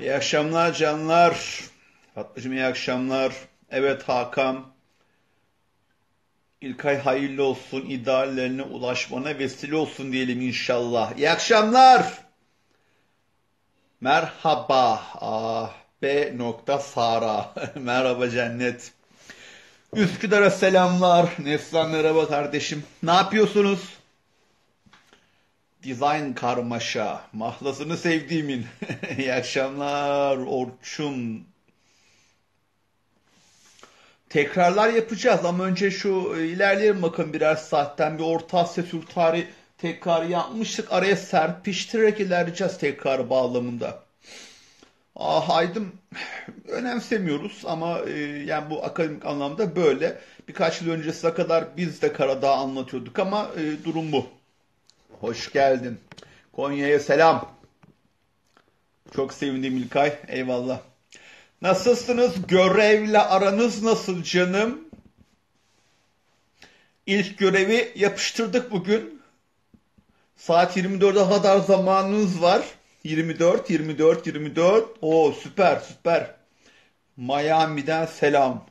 İyi akşamlar canlar. Fatmacığım iyi akşamlar. Evet Hakan. İlkay hayırlı olsun. ideallerine ulaşmana vesile olsun diyelim inşallah. İyi akşamlar. Merhaba. Ah, B. Sara. Merhaba cennet. Üsküdar'a selamlar. Neslan merhaba kardeşim. Ne yapıyorsunuz? Design karmaşa. Mahlasını sevdiğimin. İyi akşamlar Orçun. Tekrarlar yapacağız ama önce şu e, ilerleyelim bakın birer saatten bir Orta Asya Türk tarihi tekrar yapmıştık. Araya serpiştirerek ilerleyeceğiz tekrar bağlamında. Ah haydım önemsemiyoruz ama e, yani bu akademik anlamda böyle. Birkaç yıl öncesine kadar biz de Karadağ anlatıyorduk ama e, durum bu. Hoş geldin. Konya'ya selam. Çok sevindim İlkay. Eyvallah. Nasılsınız? Görevle aranız nasıl canım? İlk görevi yapıştırdık bugün. Saat 24'e kadar zamanınız var. 24, 24, 24. Oo süper, süper. Miami'den selam.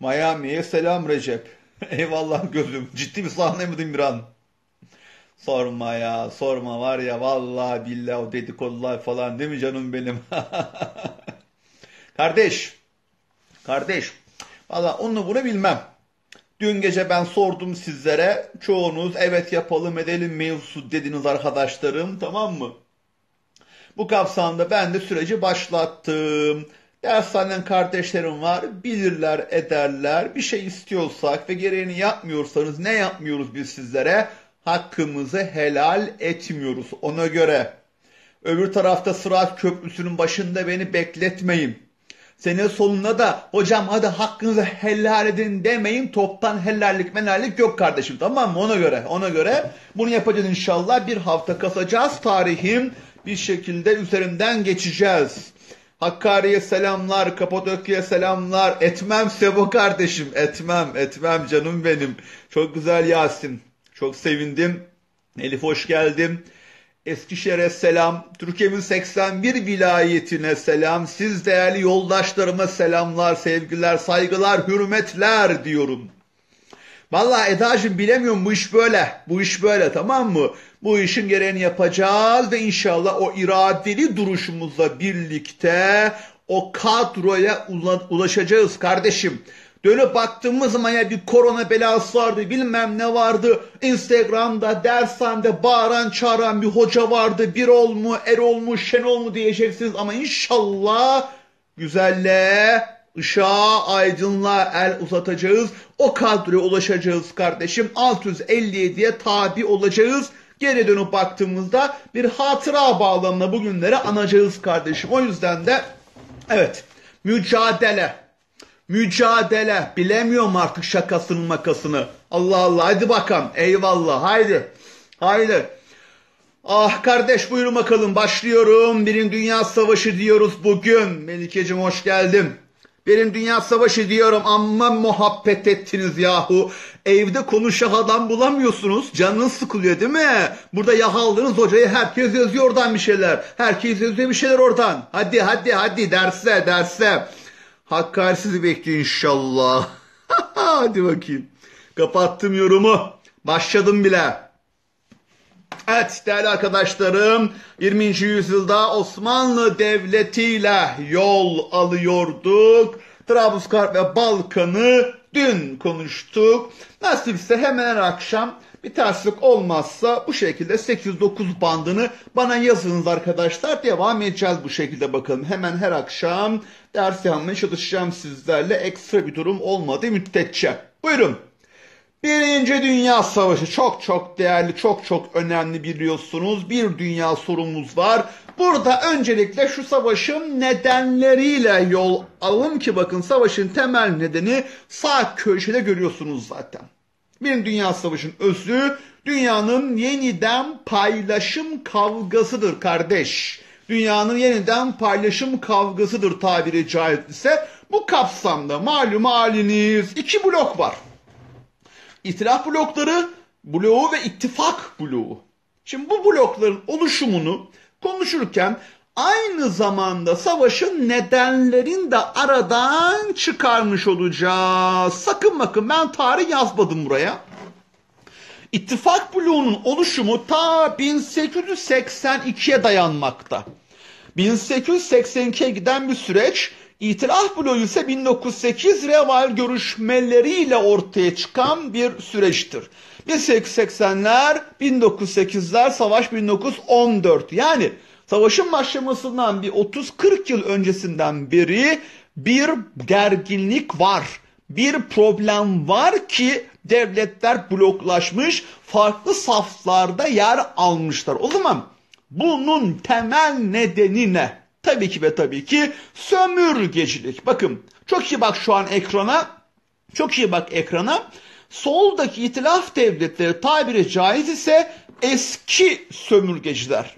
Miami'ye selam Recep. Eyvallah gözüm. Ciddi bir sahne miydim bir an? Sorma ya, sorma var ya vallahi billahi o dedikodular falan değil mi canım benim? kardeş, kardeş, valla onu bunu bilmem. Dün gece ben sordum sizlere, çoğunuz evet yapalım edelim mevzu dediniz arkadaşlarım, tamam mı? Bu kapsamda ben de süreci başlattım. Dershaneden kardeşlerim var, bilirler, ederler. Bir şey istiyorsak ve gereğini yapmıyorsanız ne yapmıyoruz biz sizlere? Hakkımızı helal etmiyoruz ona göre. Öbür tarafta Sırat Köprüsü'nün başında beni bekletmeyin. Senin sonuna da hocam hadi hakkınızı helal edin demeyin. Toptan helallik menallik yok kardeşim tamam mı? Ona göre ona göre bunu yapacağız inşallah. Bir hafta kasacağız tarihim. Bir şekilde üzerinden geçeceğiz. Hakkari'ye selamlar, Kapadokya'ya selamlar. Etmem Sebo kardeşim, etmem, etmem canım benim. Çok güzel Yasin. Çok sevindim. Elif hoş geldin. Eskişehir'e selam. Türkiye'nin 81 vilayetine selam. Siz değerli yoldaşlarıma selamlar, sevgiler, saygılar, hürmetler diyorum. Vallahi Eda'cığım bilemiyorum bu iş böyle. Bu iş böyle tamam mı? Bu işin gereğini yapacağız ve inşallah o iradeli duruşumuzla birlikte o kadroya ulaşacağız kardeşim. Dönüp baktığımız zaman ya bir korona belası vardı bilmem ne vardı. Instagram'da dershanede bağıran çağıran bir hoca vardı. Bir ol mu Erol mu Şenol mu diyeceksiniz ama inşallah güzelliğe ışığa aydınlığa el uzatacağız. O kadroya ulaşacağız kardeşim. 657'ye tabi olacağız. Geri dönüp baktığımızda bir hatıra bağlamına bugünleri anacağız kardeşim. O yüzden de evet mücadele Mücadele. Bilemiyorum artık şakasının makasını. Allah Allah. Hadi bakalım. Eyvallah. Haydi. Haydi. Ah kardeş buyurun bakalım. Başlıyorum. Birin Dünya Savaşı diyoruz bugün. Melikeciğim hoş geldin. Benim Dünya Savaşı diyorum amma muhabbet ettiniz yahu. Evde konuşacak adam bulamıyorsunuz. Canınız sıkılıyor değil mi? Burada yakaldınız hocayı herkes yazıyor oradan bir şeyler. Herkes yazıyor bir şeyler oradan. Hadi hadi hadi derse derse. Hakkari sizi bekliyor inşallah. Hadi bakayım. Kapattım yorumu. Başladım bile. Evet değerli arkadaşlarım 20. yüzyılda Osmanlı Devleti ile yol alıyorduk. Trablusgarp ve Balkan'ı dün konuştuk. Nasipse hemen akşam bir terslik olmazsa bu şekilde 809 bandını bana yazınız arkadaşlar. Devam edeceğiz bu şekilde bakalım. Hemen her akşam ders yapmaya çalışacağım sizlerle. Ekstra bir durum olmadı müddetçe. Buyurun. Birinci Dünya Savaşı çok çok değerli, çok çok önemli biliyorsunuz. Bir dünya sorumuz var. Burada öncelikle şu savaşın nedenleriyle yol alın ki bakın savaşın temel nedeni sağ köşede görüyorsunuz zaten. Bir dünya savaşın özü dünyanın yeniden paylaşım kavgasıdır kardeş. Dünyanın yeniden paylaşım kavgasıdır tabiri caizse. Bu kapsamda malum haliniz iki blok var. İtilaf blokları bloğu ve ittifak bloğu. Şimdi bu blokların oluşumunu konuşurken aynı zamanda savaşın nedenlerini de aradan çıkarmış olacağız. Sakın bakın ben tarih yazmadım buraya. İttifak bloğunun oluşumu ta 1882'ye dayanmakta. 1882'ye giden bir süreç, İtilaf bloğu ise 1908 Reval görüşmeleriyle ortaya çıkan bir süreçtir. 1880'ler, 1908'ler, savaş 1914. Yani savaşın başlamasından bir 30-40 yıl öncesinden beri bir gerginlik var. Bir problem var ki devletler bloklaşmış, farklı saflarda yer almışlar. O zaman bunun temel nedeni ne? Tabii ki ve tabii ki sömürgecilik. Bakın çok iyi bak şu an ekrana. Çok iyi bak ekrana. Soldaki itilaf devletleri tabiri caiz ise eski sömürgeciler.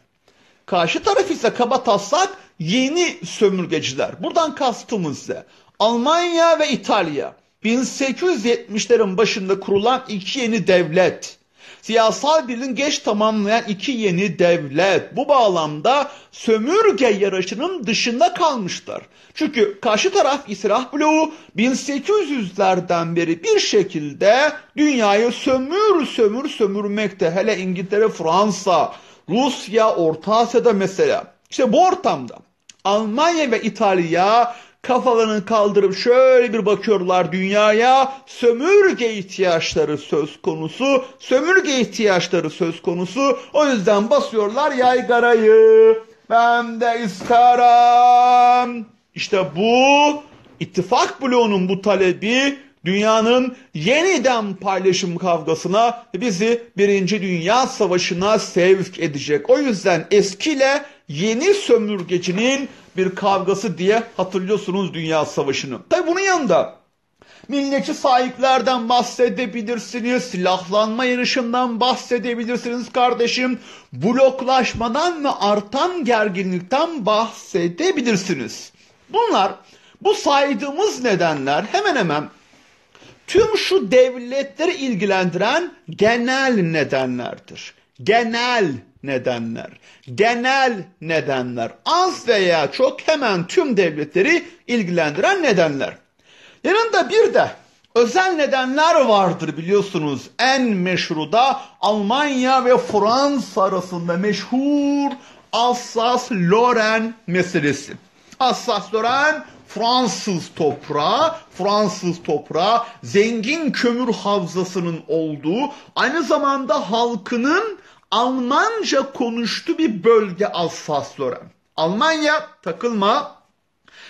Karşı taraf ise kaba taslak yeni sömürgeciler. Buradan kastımız ise Almanya ve İtalya 1870'lerin başında kurulan iki yeni devlet. Siyasal birliğin geç tamamlayan iki yeni devlet. Bu bağlamda sömürge yarışının dışında kalmışlar. Çünkü karşı taraf İsrah bloğu 1800'lerden beri bir şekilde dünyayı sömür sömür sömürmekte. Hele İngiltere, Fransa, Rusya, Orta Asya'da mesela. İşte bu ortamda Almanya ve İtalya kafalarını kaldırıp şöyle bir bakıyorlar dünyaya. Sömürge ihtiyaçları söz konusu. Sömürge ihtiyaçları söz konusu. O yüzden basıyorlar yaygarayı. Ben de isterim. İşte bu ittifak bloğunun bu talebi dünyanın yeniden paylaşım kavgasına bizi birinci dünya savaşına sevk edecek. O yüzden eskiyle yeni sömürgecinin bir kavgası diye hatırlıyorsunuz Dünya Savaşı'nı. Tabi bunun yanında milliyetçi sahiplerden bahsedebilirsiniz, silahlanma yarışından bahsedebilirsiniz kardeşim, bloklaşmadan ve artan gerginlikten bahsedebilirsiniz. Bunlar bu saydığımız nedenler hemen hemen tüm şu devletleri ilgilendiren genel nedenlerdir. Genel nedenler, genel nedenler, az veya çok hemen tüm devletleri ilgilendiren nedenler. Yanında bir de özel nedenler vardır biliyorsunuz. En meşhuru da Almanya ve Fransa arasında meşhur Alsace-Lorraine meselesi. Alsace-Lorraine Fransız toprağı, Fransız toprağı zengin kömür havzasının olduğu, aynı zamanda halkının Almanca konuştu bir bölge Alsace-Lorraine. Almanya takılma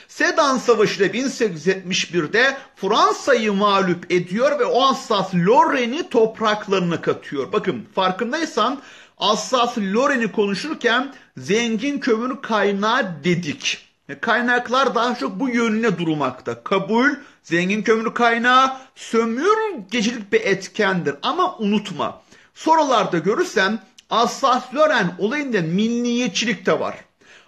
Sedan Savaşı ile 1871'de Fransa'yı mağlup ediyor ve o Alsace-Lorraine'i topraklarına katıyor. Bakın farkındaysan Alsace-Lorraine'i konuşurken zengin kömür kaynağı dedik. E, kaynaklar daha çok bu yönüne durmakta. Kabul, zengin kömür kaynağı, sömürgecilik bir etkendir. Ama unutma, sorularda görürsen Alsace-Lorraine olayında milliyetçilik de var.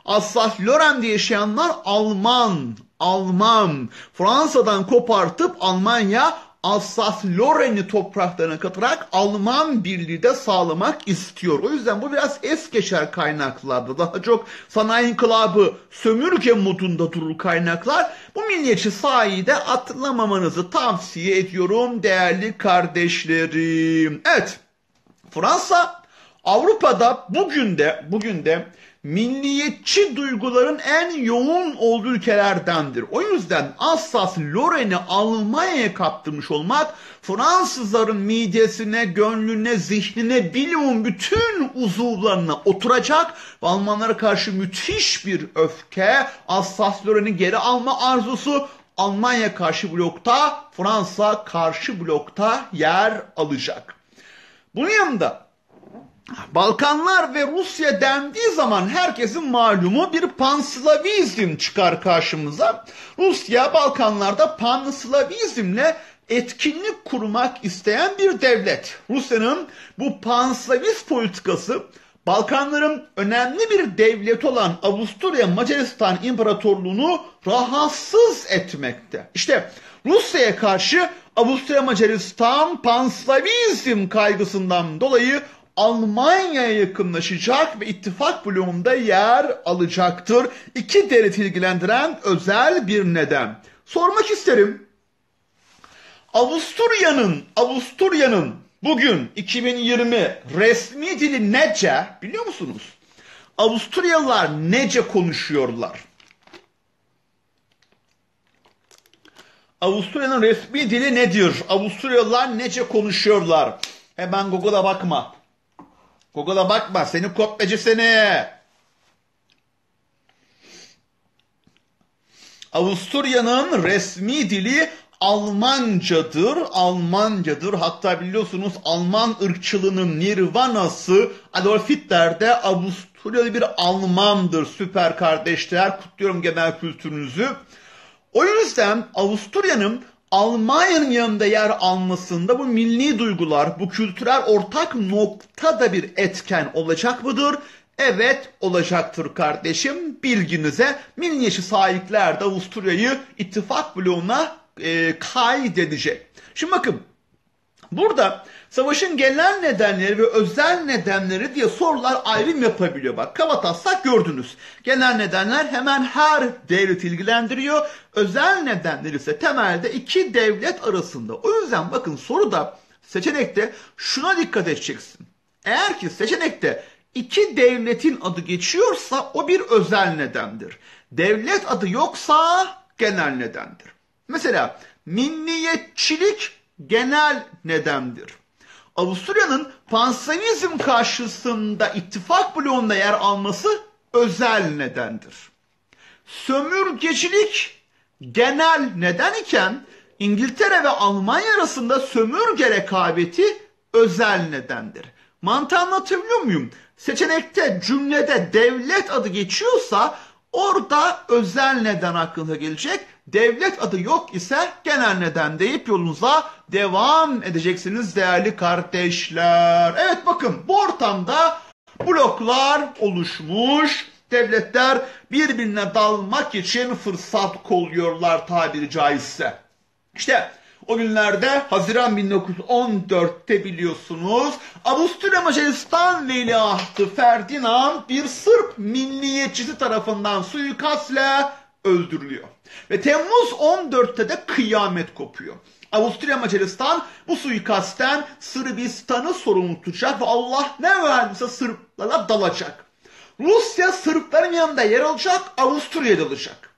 Alsace-Lorraine'de yaşayanlar Alman, Alman. Fransa'dan kopartıp Almanya Alsace-Lorraine'i topraklarına katarak Alman birliği de sağlamak istiyor. O yüzden bu biraz es geçer kaynaklarda. Daha çok sanayi inkılabı sömürge modunda durur kaynaklar. Bu milliyetçi sahi de atlamamanızı tavsiye ediyorum değerli kardeşlerim. Evet Fransa Avrupa'da bugün de bugün de milliyetçi duyguların en yoğun olduğu ülkelerdendir. O yüzden Alsace-Lorraine'i Almanya'ya kaptırmış olmak Fransızların midesine, gönlüne, zihnine, bilimum bütün uzuvlarına oturacak Almanlara karşı müthiş bir öfke, Alsace-Lorraine'i geri alma arzusu Almanya karşı blokta, Fransa karşı blokta yer alacak. Bunun yanında Balkanlar ve Rusya dendiği zaman herkesin malumu bir panslavizm çıkar karşımıza. Rusya Balkanlarda panslavizmle etkinlik kurmak isteyen bir devlet. Rusya'nın bu panslavist politikası Balkanların önemli bir devleti olan Avusturya Macaristan İmparatorluğunu rahatsız etmekte. İşte Rusya'ya karşı Avusturya Macaristan panslavizm kaygısından dolayı Almanya'ya yakınlaşacak ve ittifak bloğunda yer alacaktır. İki devlet ilgilendiren özel bir neden. Sormak isterim. Avusturya'nın Avusturya'nın bugün 2020 resmi dili nece biliyor musunuz? Avusturyalılar nece konuşuyorlar? Avusturya'nın resmi dili nedir? Avusturyalılar nece konuşuyorlar? Hemen Google'a bakma. Google'a bakma. Seni kopyacı seni. Avusturya'nın resmi dili Almancadır, Almancadır. Hatta biliyorsunuz Alman ırkçılığının nirvanası Adolf Hitler de Avusturyalı bir Almandır. Süper kardeşler, kutluyorum genel kültürünüzü. O yüzden Avusturya'nın Almanya'nın yanında yer almasında bu milli duygular, bu kültürel ortak nokta da bir etken olacak mıdır? Evet olacaktır kardeşim. Bilginize milliyetçi sahipler de Avusturya'yı ittifak bloğuna e, kaydedecek. Şimdi bakın burada savaşın genel nedenleri ve özel nedenleri diye sorular ayrım yapabiliyor. Bak kabataslak gördünüz. Genel nedenler hemen her devlet ilgilendiriyor. Özel nedenler ise temelde iki devlet arasında. O yüzden bakın soruda seçenekte şuna dikkat edeceksin. Eğer ki seçenekte iki devletin adı geçiyorsa o bir özel nedendir. Devlet adı yoksa genel nedendir. Mesela milliyetçilik genel nedendir. Avusturya'nın pansenizm karşısında ittifak bloğunda yer alması özel nedendir. Sömürgecilik genel neden iken İngiltere ve Almanya arasında sömürge rekabeti özel nedendir. Mantığı anlatabiliyor muyum? Seçenekte cümlede devlet adı geçiyorsa orada özel neden aklına gelecek. Devlet adı yok ise genel neden deyip yolunuza devam edeceksiniz değerli kardeşler. Evet bakın bu ortamda bloklar oluşmuş. Devletler birbirine dalmak için fırsat kolluyorlar tabiri caizse. İşte o günlerde Haziran 1914'te biliyorsunuz Avusturya Macaristan Veliahtı Ferdinand bir Sırp milliyetçisi tarafından suikastle öldürülüyor. Ve Temmuz 14'te de kıyamet kopuyor. Avusturya Macaristan bu suikastten Sırbistan'ı sorumlu tutacak ve Allah ne verdiyse Sırplara dalacak. Rusya Sırpların yanında yer alacak, Avusturya dalacak.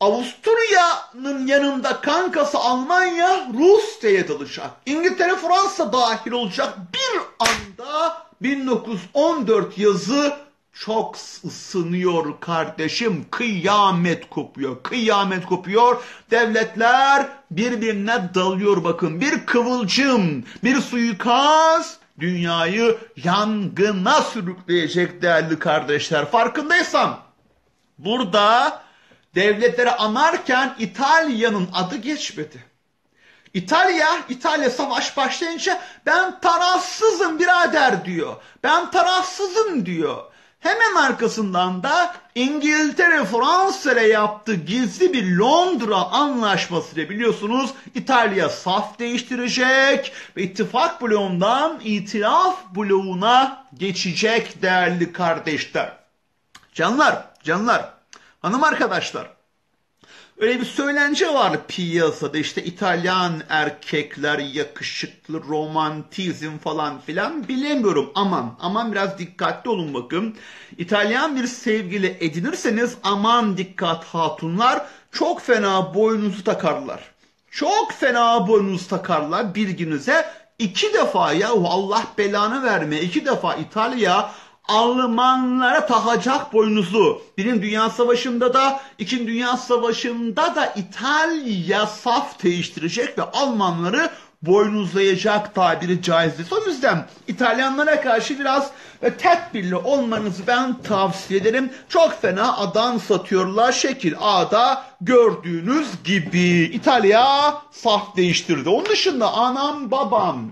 Avusturya'nın yanında kankası Almanya Rusya'ya dalacak. İngiltere Fransa dahil olacak bir anda 1914 yazı çok ısınıyor kardeşim. Kıyamet kopuyor. Kıyamet kopuyor. Devletler birbirine dalıyor bakın. Bir kıvılcım, bir suikast dünyayı yangına sürükleyecek değerli kardeşler. Farkındaysan burada devletleri anarken İtalya'nın adı geçmedi. İtalya, İtalya savaş başlayınca ben tarafsızım birader diyor. Ben tarafsızım diyor. Hemen arkasından da İngiltere Fransa ile yaptığı gizli bir Londra anlaşmasıyla biliyorsunuz İtalya saf değiştirecek ve ittifak bloğundan itilaf bloğuna geçecek değerli kardeşler. Canlar, canlar, hanım arkadaşlar. Öyle bir söylence var piyasada işte İtalyan erkekler yakışıklı romantizm falan filan bilemiyorum aman aman biraz dikkatli olun bakın. İtalyan bir sevgili edinirseniz aman dikkat hatunlar çok fena boynunuzu takarlar. Çok fena boynunuzu takarlar bilginize iki defa ya Allah belanı verme iki defa İtalya Almanlara takacak boynuzu. Birinci Dünya Savaşı'nda da, İkinci Dünya Savaşı'nda da İtalya saf değiştirecek ve Almanları boynuzlayacak tabiri caizdir. O yüzden İtalyanlara karşı biraz ve tedbirli olmanızı ben tavsiye ederim. Çok fena adam satıyorlar şekil A'da gördüğünüz gibi. İtalya saf değiştirdi. Onun dışında anam babam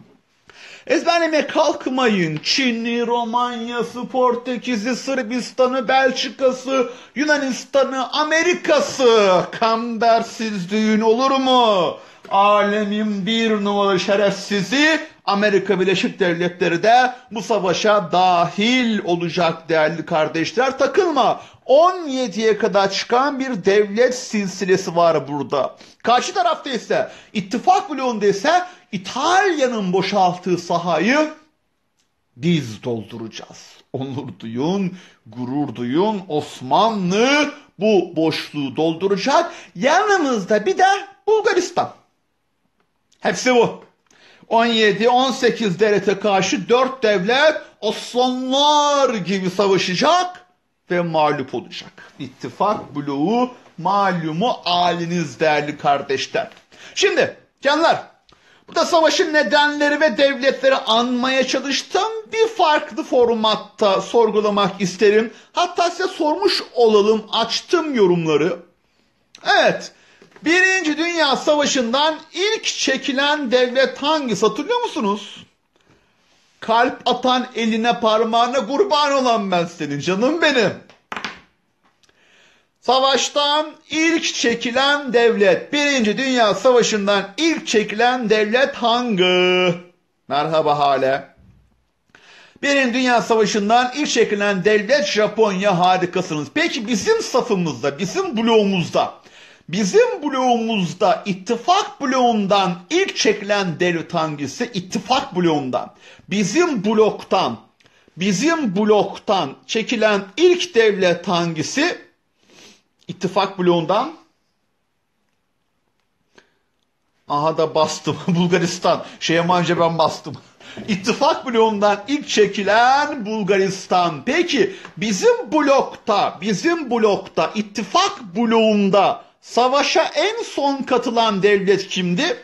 Ezberlemeye kalkmayın. Çin'i, Romanya'sı, Portekiz'i, Sırbistan'ı, Belçika'sı, Yunanistan'ı, Amerika'sı. Kambersiz düğün olur mu? alemin bir numaralı şerefsizi Amerika Birleşik Devletleri de bu savaşa dahil olacak değerli kardeşler. Takılma 17'ye kadar çıkan bir devlet silsilesi var burada. Karşı tarafta ise ittifak bloğunda ise İtalya'nın boşalttığı sahayı biz dolduracağız. Onur duyun, gurur duyun. Osmanlı bu boşluğu dolduracak. Yanımızda bir de Bulgaristan. Hepsi bu. 17-18 devlete karşı 4 devlet Osmanlılar gibi savaşacak ve mağlup olacak. İttifak bloğu malumu aliniz değerli kardeşler. Şimdi canlar Burada savaşın nedenleri ve devletleri anmaya çalıştım. Bir farklı formatta sorgulamak isterim. Hatta size sormuş olalım. Açtım yorumları. Evet. Birinci Dünya Savaşı'ndan ilk çekilen devlet hangisi hatırlıyor musunuz? Kalp atan eline parmağına kurban olan ben senin canım benim. Savaştan ilk çekilen devlet, Birinci Dünya Savaşı'ndan ilk çekilen devlet hangi? Merhaba hale. Birinci Dünya Savaşı'ndan ilk çekilen devlet Japonya harikasınız. Peki bizim safımızda, bizim bloğumuzda, bizim bloğumuzda ittifak bloğundan ilk çekilen devlet hangisi? İttifak bloğundan. Bizim bloktan, bizim bloktan çekilen ilk devlet hangisi? İttifak bloğundan aha da bastım Bulgaristan. Şeye manca ben bastım. İttifak bloğundan ilk çekilen Bulgaristan. Peki bizim blokta, bizim blokta, ittifak bloğunda savaşa en son katılan devlet kimdi?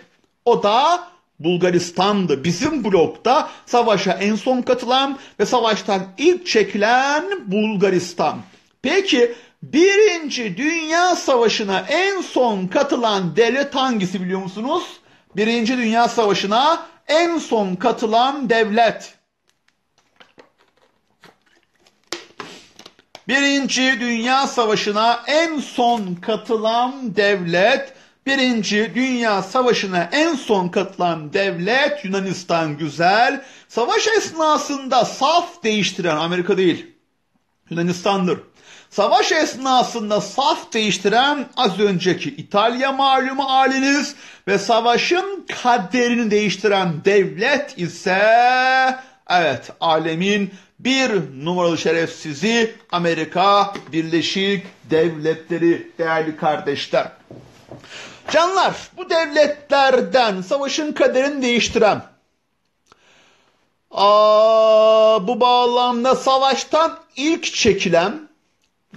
O da Bulgaristan'dı. Bizim blokta savaşa en son katılan ve savaştan ilk çekilen Bulgaristan. Peki Birinci Dünya Savaşı'na en son katılan devlet hangisi biliyor musunuz? Birinci Dünya Savaşı'na en son katılan devlet. Birinci Dünya Savaşı'na en son katılan devlet, Birinci Dünya Savaşı'na en son katılan devlet Yunanistan güzel. Savaş esnasında saf değiştiren Amerika değil, Yunanistan'dır. Savaş esnasında saf değiştiren az önceki İtalya malumu haliniz ve savaşın kaderini değiştiren devlet ise evet alemin bir numaralı şerefsizi Amerika Birleşik Devletleri değerli kardeşler. Canlar bu devletlerden savaşın kaderini değiştiren aa, bu bağlamda savaştan ilk çekilen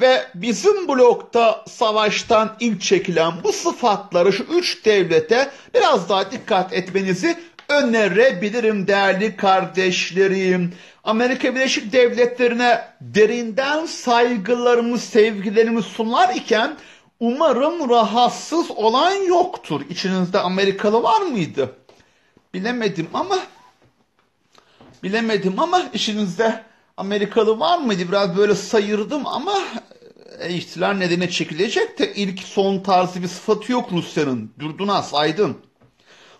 ve bizim blokta savaştan ilk çekilen bu sıfatları şu üç devlete biraz daha dikkat etmenizi önerebilirim değerli kardeşlerim. Amerika Birleşik Devletleri'ne derinden saygılarımı, sevgilerimi sunar iken umarım rahatsız olan yoktur. İçinizde Amerikalı var mıydı? Bilemedim ama bilemedim ama içinizde Amerikalı var mıydı? Biraz böyle sayırdım ama e, ihtilal nedeniyle çekilecek de ilk son tarzı bir sıfatı yok Rusya'nın. Durdunaz, aydın.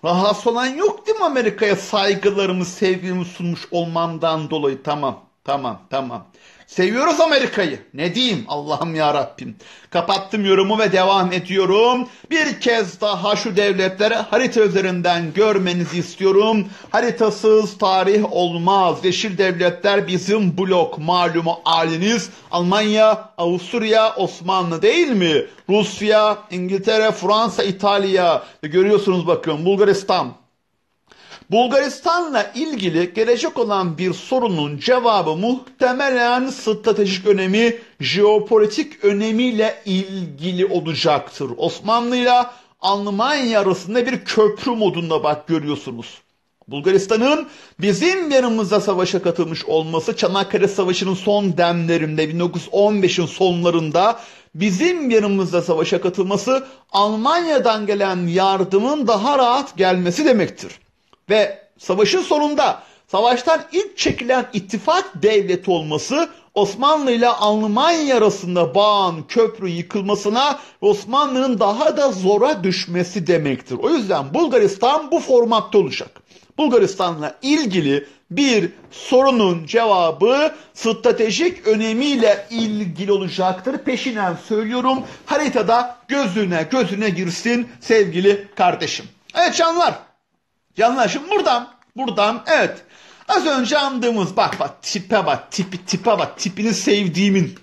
Rahatsız olan yok değil mi Amerika'ya saygılarımı, sevgimi sunmuş olmamdan dolayı? Tamam, tamam, tamam. Seviyoruz Amerika'yı. Ne diyeyim Allah'ım ya Rabbim. Kapattım yorumu ve devam ediyorum. Bir kez daha şu devletleri harita üzerinden görmenizi istiyorum. Haritasız tarih olmaz. Yeşil devletler bizim blok malumu haliniz. Almanya, Avusturya, Osmanlı değil mi? Rusya, İngiltere, Fransa, İtalya. Görüyorsunuz bakın Bulgaristan, Bulgaristan'la ilgili gelecek olan bir sorunun cevabı muhtemelen stratejik önemi, jeopolitik önemiyle ilgili olacaktır. Osmanlı ile Almanya arasında bir köprü modunda bak görüyorsunuz. Bulgaristan'ın bizim yanımızda savaşa katılmış olması Çanakkale Savaşı'nın son demlerinde 1915'in sonlarında bizim yanımızda savaşa katılması Almanya'dan gelen yardımın daha rahat gelmesi demektir. Ve savaşın sonunda savaştan ilk çekilen ittifak devleti olması Osmanlı ile Almanya arasında bağın köprü yıkılmasına Osmanlı'nın daha da zora düşmesi demektir. O yüzden Bulgaristan bu formatta olacak. Bulgaristan'la ilgili bir sorunun cevabı stratejik önemiyle ilgili olacaktır. Peşinen söylüyorum haritada gözüne gözüne girsin sevgili kardeşim. Evet canlar. Şimdi buradan. Buradan evet. Az önce andığımız bak bak tipe bak tipi tipe bak tipini sevdiğimin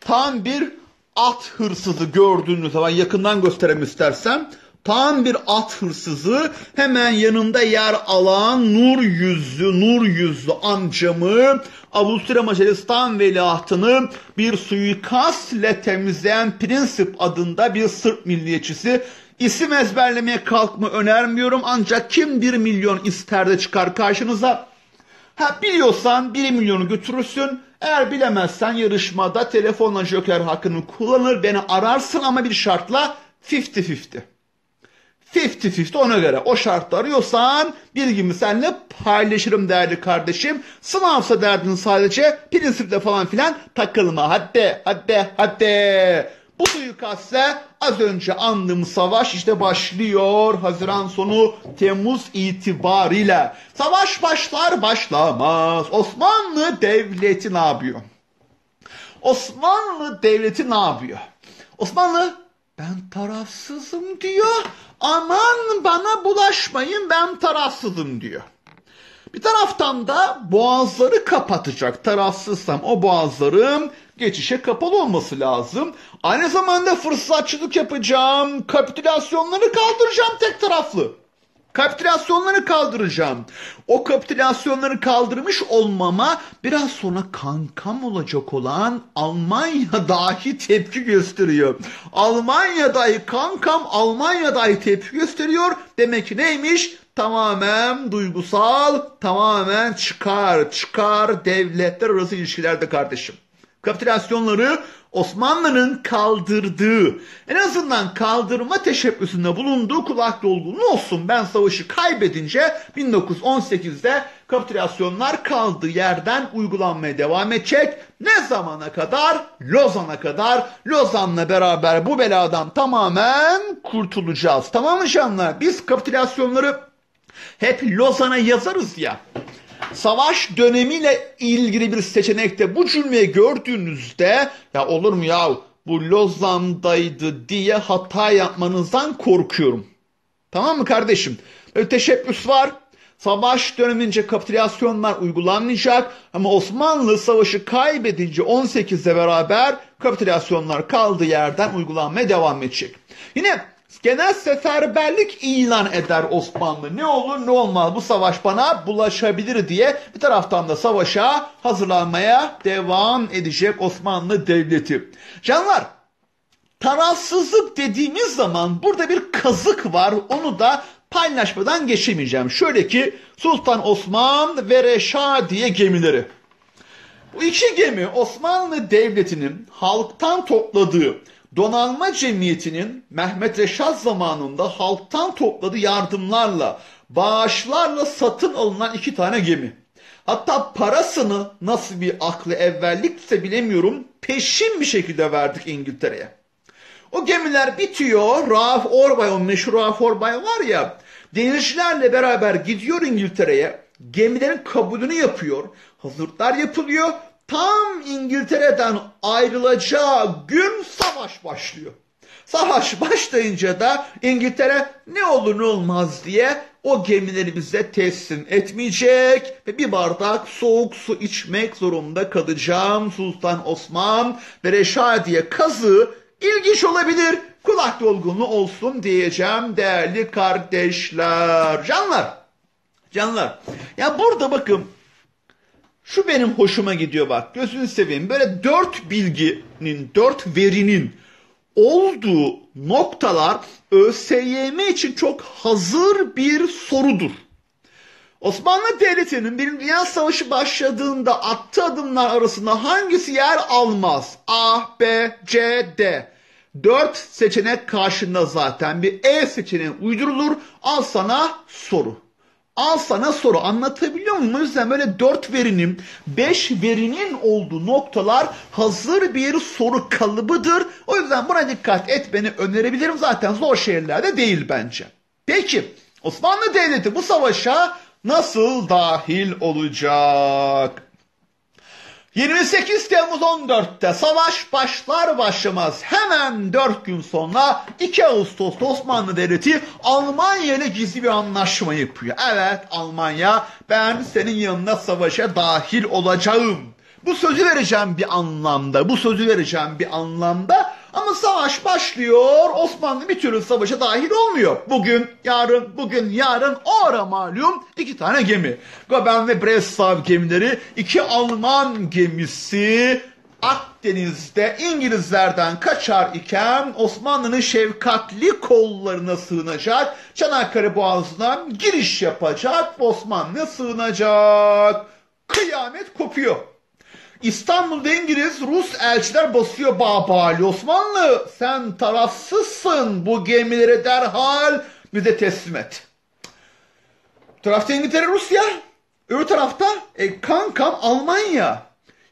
tam bir at hırsızı gördüğünüz zaman yakından göstereyim istersem. Tam bir at hırsızı hemen yanında yer alan nur yüzlü nur yüzlü amcamı Avusturya Macaristan veliahtını bir suikastle temizleyen Prinsip adında bir Sırp milliyetçisi İsim ezberlemeye kalkma önermiyorum ancak kim bir milyon ister de çıkar karşınıza. Ha biliyorsan 1 milyonu götürürsün. Eğer bilemezsen yarışmada telefonla joker hakkını kullanır beni ararsın ama bir şartla 50-50. 50-50 ona göre o şartı arıyorsan bilgimi seninle paylaşırım değerli kardeşim. Sınavsa derdin sadece prinsiple falan filan takılma. Hadi hadi hadi. Bu suikastle az önce andığım savaş işte başlıyor. Haziran sonu Temmuz itibariyle. Savaş başlar başlamaz. Osmanlı Devleti ne yapıyor? Osmanlı Devleti ne yapıyor? Osmanlı ben tarafsızım diyor. Aman bana bulaşmayın ben tarafsızım diyor. Bir taraftan da boğazları kapatacak. Tarafsızsam o boğazlarım geçişe kapalı olması lazım. Aynı zamanda fırsatçılık yapacağım. Kapitülasyonları kaldıracağım tek taraflı. Kapitülasyonları kaldıracağım. O kapitülasyonları kaldırmış olmama biraz sonra kankam olacak olan Almanya dahi tepki gösteriyor. Almanya dahi kankam Almanya dahi tepki gösteriyor. Demek ki neymiş? Tamamen duygusal, tamamen çıkar, çıkar devletler arası ilişkilerde kardeşim kapitülasyonları Osmanlı'nın kaldırdığı, en azından kaldırma teşebbüsünde bulunduğu kulak dolgunluğu olsun. Ben savaşı kaybedince 1918'de kapitülasyonlar kaldığı yerden uygulanmaya devam edecek. Ne zamana kadar? Lozan'a kadar. Lozan'la beraber bu beladan tamamen kurtulacağız. Tamam mı canlar? Biz kapitülasyonları hep Lozan'a yazarız ya savaş dönemiyle ilgili bir seçenekte bu cümleyi gördüğünüzde ya olur mu ya bu Lozan'daydı diye hata yapmanızdan korkuyorum. Tamam mı kardeşim? Böyle teşebbüs var. Savaş dönemince kapitülasyonlar uygulanmayacak ama Osmanlı savaşı kaybedince 18'de beraber kapitülasyonlar kaldığı yerden uygulanmaya devam edecek. Yine genel seferberlik ilan eder Osmanlı. Ne olur ne olmaz bu savaş bana bulaşabilir diye bir taraftan da savaşa hazırlanmaya devam edecek Osmanlı Devleti. Canlar tarafsızlık dediğimiz zaman burada bir kazık var onu da paylaşmadan geçemeyeceğim. Şöyle ki Sultan Osman ve Reşadiye gemileri. Bu iki gemi Osmanlı Devleti'nin halktan topladığı Donanma Cemiyeti'nin Mehmet Reşat zamanında halktan topladığı yardımlarla, bağışlarla satın alınan iki tane gemi. Hatta parasını nasıl bir aklı evvellikse bilemiyorum peşin bir şekilde verdik İngiltere'ye. O gemiler bitiyor. Rauf Orbay, o meşhur Rauf Orbay var ya denizcilerle beraber gidiyor İngiltere'ye. Gemilerin kabulünü yapıyor. Hazırlıklar yapılıyor tam İngiltere'den ayrılacağı gün savaş başlıyor. Savaş başlayınca da İngiltere ne olur ne olmaz diye o gemileri bize teslim etmeyecek ve bir bardak soğuk su içmek zorunda kalacağım Sultan Osman ve Reşadiye kazı ilginç olabilir kulak dolgunluğu olsun diyeceğim değerli kardeşler. Canlar, canlar ya burada bakın şu benim hoşuma gidiyor bak. Gözünü seveyim. Böyle dört bilginin, dört verinin olduğu noktalar ÖSYM için çok hazır bir sorudur. Osmanlı Devleti'nin bir Dünya Savaşı başladığında attığı adımlar arasında hangisi yer almaz? A, B, C, D. Dört seçenek karşında zaten bir E seçeneği uydurulur. Al sana soru. Al sana soru anlatabiliyor muyum? O yüzden böyle dört verinin, beş verinin olduğu noktalar hazır bir soru kalıbıdır. O yüzden buna dikkat etmeni önerebilirim. Zaten zor şehirlerde değil bence. Peki Osmanlı Devleti bu savaşa nasıl dahil olacak? 28 Temmuz 14'te savaş başlar başlamaz hemen 4 gün sonra 2 Ağustos'ta Osmanlı Devleti Almanya ile gizli bir anlaşma yapıyor. Evet Almanya ben senin yanına savaşa dahil olacağım. Bu sözü vereceğim bir anlamda, bu sözü vereceğim bir anlamda ama savaş başlıyor, Osmanlı bir türlü savaşa dahil olmuyor. Bugün, yarın, bugün, yarın o ara malum iki tane gemi. Goben ve Breslau gemileri, iki Alman gemisi Akdeniz'de İngilizlerden kaçar iken Osmanlı'nın şefkatli kollarına sığınacak, Çanakkale Boğazı'na giriş yapacak, Osmanlı sığınacak. Kıyamet kopuyor. İstanbul'da İngiliz, Rus elçiler basıyor Babali. Osmanlı sen tarafsızsın bu gemileri derhal bize teslim et. Bir tarafta İngiltere, Rusya. Öbür tarafta e, kankam Almanya.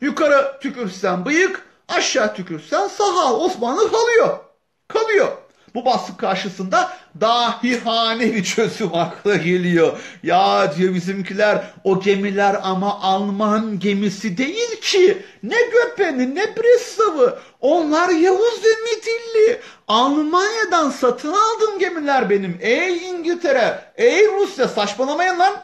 Yukarı tükürsen bıyık, aşağı tükürsen sahal. Osmanlı kalıyor. Kalıyor. Bu baskı karşısında dahihane bir çözüm akla geliyor. Ya diyor bizimkiler o gemiler ama Alman gemisi değil ki. Ne Göpeni ne Bressav'ı. Onlar Yavuz ve. Almanya'dan satın aldım gemiler benim. Ey İngiltere, ey Rusya saçmalamayın lan.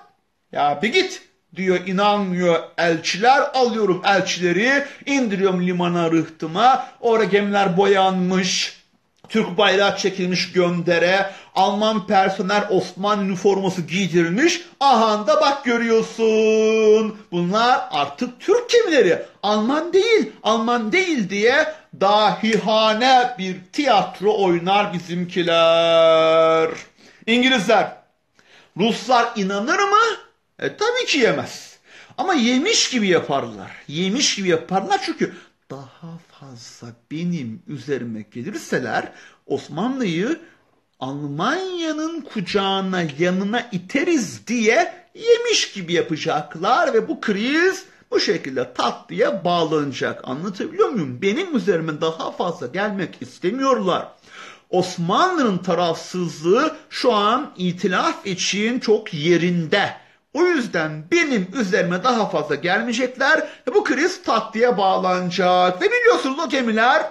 Ya bir git diyor inanmıyor elçiler alıyorum elçileri indiriyorum limana rıhtıma orada gemiler boyanmış Türk bayrağı çekilmiş göndere, Alman personel Osmanlı üniforması giydirilmiş. Aha da bak görüyorsun. Bunlar artık Türk gemileri. Alman değil, Alman değil diye dahihane bir tiyatro oynar bizimkiler. İngilizler, Ruslar inanır mı? E, tabii ki yemez. Ama yemiş gibi yaparlar. Yemiş gibi yaparlar çünkü daha fazla benim üzerime gelirseler Osmanlı'yı Almanya'nın kucağına yanına iteriz diye yemiş gibi yapacaklar ve bu kriz bu şekilde tatlıya bağlanacak. Anlatabiliyor muyum? Benim üzerime daha fazla gelmek istemiyorlar. Osmanlı'nın tarafsızlığı şu an itilaf için çok yerinde. O yüzden benim üzerime daha fazla gelmeyecekler bu kriz tatlıya bağlanacak. Ve biliyorsunuz o gemiler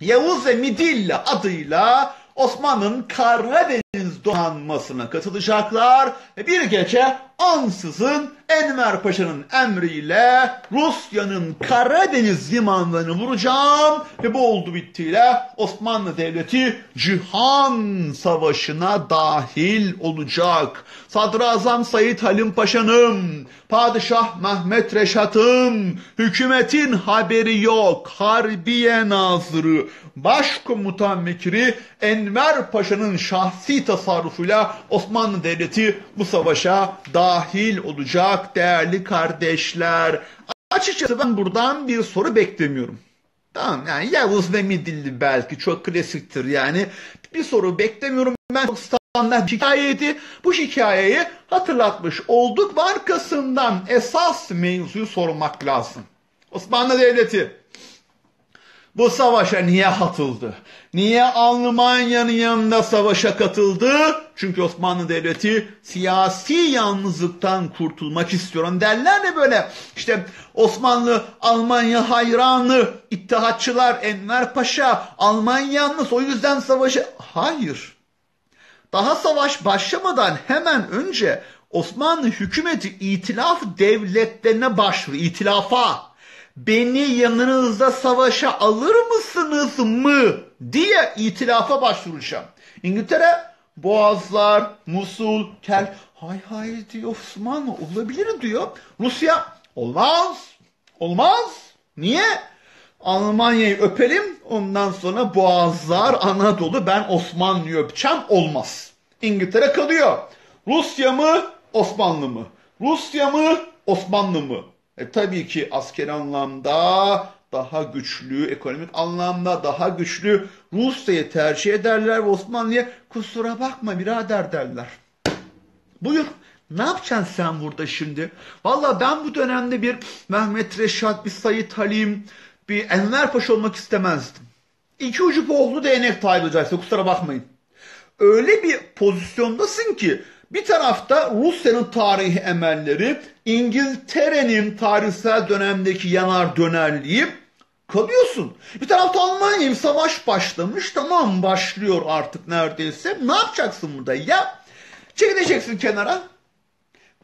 Yavuz ve Midilla adıyla Osmanlı'nın Karadeniz donanmasına katılacaklar bir gece ansızın Enver Paşa'nın emriyle Rusya'nın Karadeniz limanlarını vuracağım ve bu oldu bittiyle Osmanlı Devleti Cihan Savaşı'na dahil olacak. Sadrazam Said Halim Paşa'nın, Padişah Mehmet Reşat'ın, hükümetin haberi yok, Harbiye Nazırı, Başkomutan Vekili Enver Paşa'nın şahsi tasarrufuyla Osmanlı Devleti bu savaşa dahil olacak değerli kardeşler. Açıkçası ben buradan bir soru beklemiyorum. Tamam yani Yavuz ve Midilli belki çok klasiktir yani. Bir soru beklemiyorum. Ben çok standart hikayeydi. Bu hikayeyi hatırlatmış olduk ve arkasından esas mevzuyu sormak lazım. Osmanlı Devleti bu savaşa niye katıldı? Niye Almanya'nın yanında savaşa katıldı? Çünkü Osmanlı Devleti siyasi yalnızlıktan kurtulmak istiyor. Hani derler de böyle işte Osmanlı Almanya hayranı, ittihatçılar, Enver Paşa, Almanya yalnız o yüzden savaşı... Hayır. Daha savaş başlamadan hemen önce Osmanlı hükümeti itilaf devletlerine başvuruyor. İtilafa beni yanınızda savaşa alır mısınız mı diye itilafa başvuracağım. İngiltere Boğazlar, Musul, Kel hay hay diyor Osmanlı olabilir diyor. Rusya olmaz, olmaz. Niye? Almanya'yı öpelim ondan sonra Boğazlar, Anadolu ben Osmanlı'yı öpeceğim olmaz. İngiltere kalıyor. Rusya mı Osmanlı mı? Rusya mı Osmanlı mı? E, tabii ki asker anlamda daha güçlü, ekonomik anlamda daha güçlü Rusya'yı tercih ederler ve Osmanlı'ya kusura bakma birader derler. Buyur Ne yapacaksın sen burada şimdi? Valla ben bu dönemde bir Mehmet Reşat, bir Sayit Halim, bir Enver Paşa olmak istemezdim. İki ucu boğulu değnek Hoca'ysa kusura bakmayın. Öyle bir pozisyondasın ki bir tarafta Rusya'nın tarihi emelleri, İngiltere'nin tarihsel dönemdeki yanar dönerliği kalıyorsun. Bir tarafta Almanya bir savaş başlamış tamam başlıyor artık neredeyse. Ne yapacaksın burada ya? Çekileceksin kenara.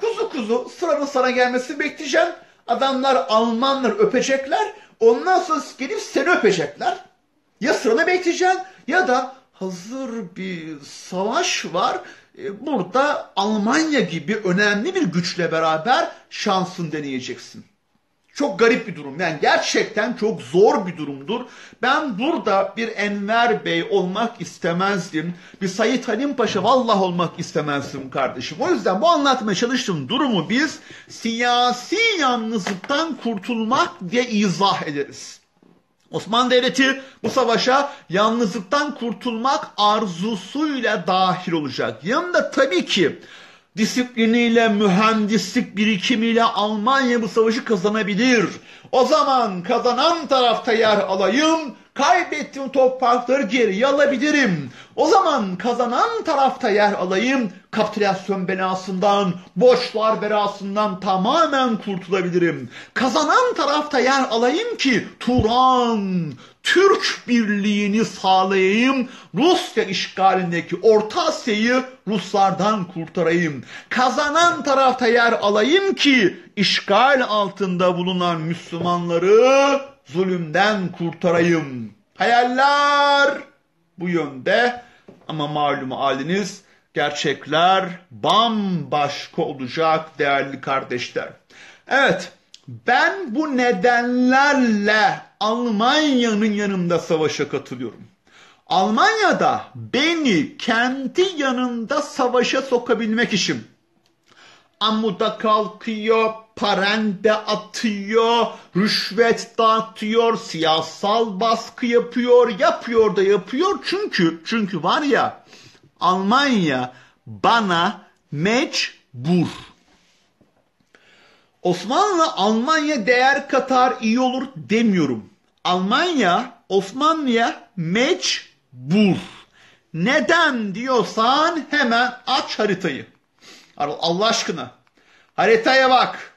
Kuzu kuzu sıranın sana gelmesi bekleyeceksin. Adamlar Almanlar öpecekler. Ondan sonra gelip seni öpecekler. Ya sıranı bekleyeceksin ya da hazır bir savaş var. E, burada Almanya gibi önemli bir güçle beraber şansın deneyeceksin. Çok garip bir durum. Yani gerçekten çok zor bir durumdur. Ben burada bir Enver Bey olmak istemezdim. Bir Sayit Halim Paşa vallah olmak istemezdim kardeşim. O yüzden bu anlatmaya çalıştığım durumu biz siyasi yalnızlıktan kurtulmak diye izah ederiz. Osmanlı Devleti bu savaşa yalnızlıktan kurtulmak arzusuyla dahil olacak. Yanında tabii ki disipliniyle, mühendislik birikimiyle Almanya bu savaşı kazanabilir. O zaman kazanan tarafta yer alayım, kaybettiğim toprakları geri alabilirim. O zaman kazanan tarafta yer alayım, kapitülasyon belasından, borçlar belasından tamamen kurtulabilirim. Kazanan tarafta yer alayım ki Turan, Türk birliğini sağlayayım, Rusya işgalindeki Orta Asya'yı Ruslardan kurtarayım. Kazanan tarafta yer alayım ki işgal altında bulunan Müslümanları zulümden kurtarayım. Hayaller bu yönde ama malum haliniz gerçekler bambaşka olacak değerli kardeşler. Evet ben bu nedenlerle Almanya'nın yanında savaşa katılıyorum. Almanya'da beni kendi yanında savaşa sokabilmek için amuda kalkıyor, parende atıyor, rüşvet dağıtıyor, siyasal baskı yapıyor, yapıyor da yapıyor. Çünkü çünkü var ya Almanya bana mecbur. Osmanlı Almanya değer katar iyi olur demiyorum. Almanya Osmanlı'ya mecbur. Neden diyorsan hemen aç haritayı. Allah aşkına. Haritaya bak.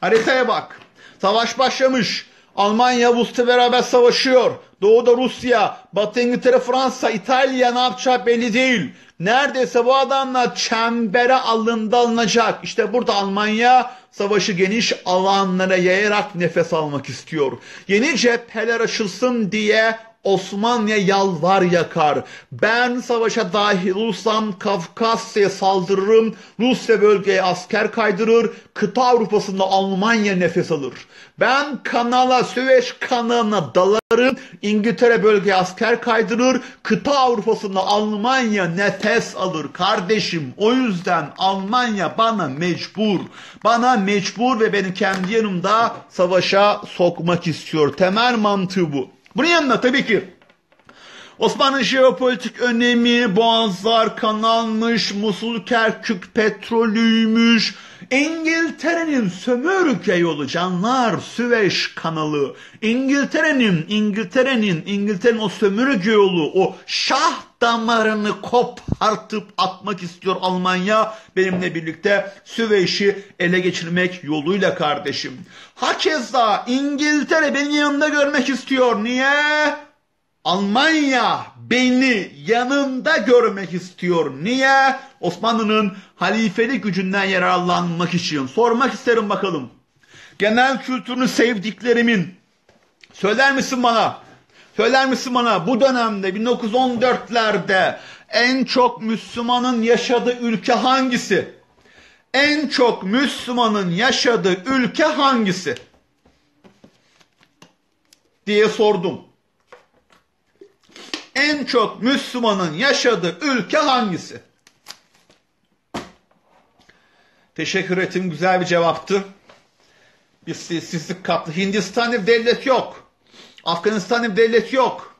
Haritaya bak. Savaş başlamış. Almanya Rus'la beraber savaşıyor. Doğuda Rusya, Batı İngiltere, Fransa, İtalya ne yapacağı belli değil. Neredeyse bu adamlar çembere alında alınacak. İşte burada Almanya savaşı geniş alanlara yayarak nefes almak istiyor. Yeni cepheler açılsın diye Osmanlı'ya yalvar yakar. Ben savaşa dahil olursam Kafkasya'ya saldırırım. Rusya bölgeye asker kaydırır. Kıta Avrupa'sında Almanya nefes alır. Ben kanala, Süveyş kanalına dalarım. İngiltere bölgeye asker kaydırır. Kıta Avrupa'sında Almanya nefes alır. Kardeşim o yüzden Almanya bana mecbur. Bana mecbur ve beni kendi yanımda savaşa sokmak istiyor. Temel mantığı bu. Bunun yanında tabii ki Osmanlı jeopolitik önemi, Boğazlar kanalmış, Musul Kerkük petrolüymüş, İngiltere'nin sömürge yolu canlar Süveyş kanalı, İngiltere'nin, İngiltere'nin, İngiltere'nin o sömürge yolu, o şah damarını kopartıp atmak istiyor Almanya benimle birlikte Süveyş'i ele geçirmek yoluyla kardeşim. Hakeza İngiltere beni yanında görmek istiyor. Niye? Almanya beni yanında görmek istiyor. Niye? Osmanlı'nın halifeli gücünden yararlanmak için. Sormak isterim bakalım. Genel kültürünü sevdiklerimin söyler misin bana? Söyler misin bana bu dönemde 1914'lerde en çok Müslümanın yaşadığı ülke hangisi? En çok Müslümanın yaşadığı ülke hangisi? diye sordum. En çok Müslümanın yaşadığı ülke hangisi? Teşekkür ettim. Güzel bir cevaptı. Bir sessizlik kaplı. Hindistan bir devlet yok. Afganistan bir devlet yok.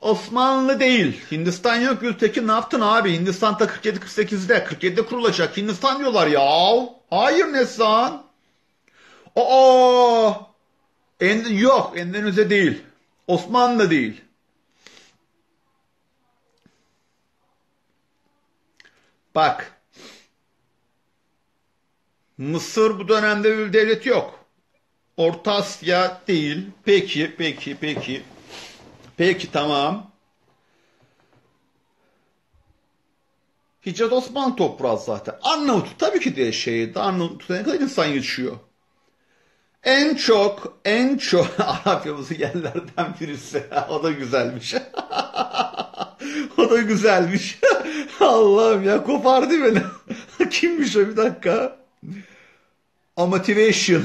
Osmanlı değil. Hindistan yok Gültekin ne yaptın abi? Hindistan'da 47-48'de 47'de kurulacak. Hindistan diyorlar ya. Hayır Nesan. Aa, en, yok Endonezya değil. Osmanlı değil. Bak. Mısır bu dönemde bir devlet yok. Orta Asya değil. Peki, peki, peki. Peki tamam. Hicaz Osmanlı toprağı zaten. Arnavut tabii ki de şeydi. Arnavut'ta ne kadar insan yaşıyor. En çok, en çok Arapyamızı yerlerden birisi. o da güzelmiş. o da güzelmiş. Allah'ım ya kopardı beni. Kimmiş o bir dakika. Motivation.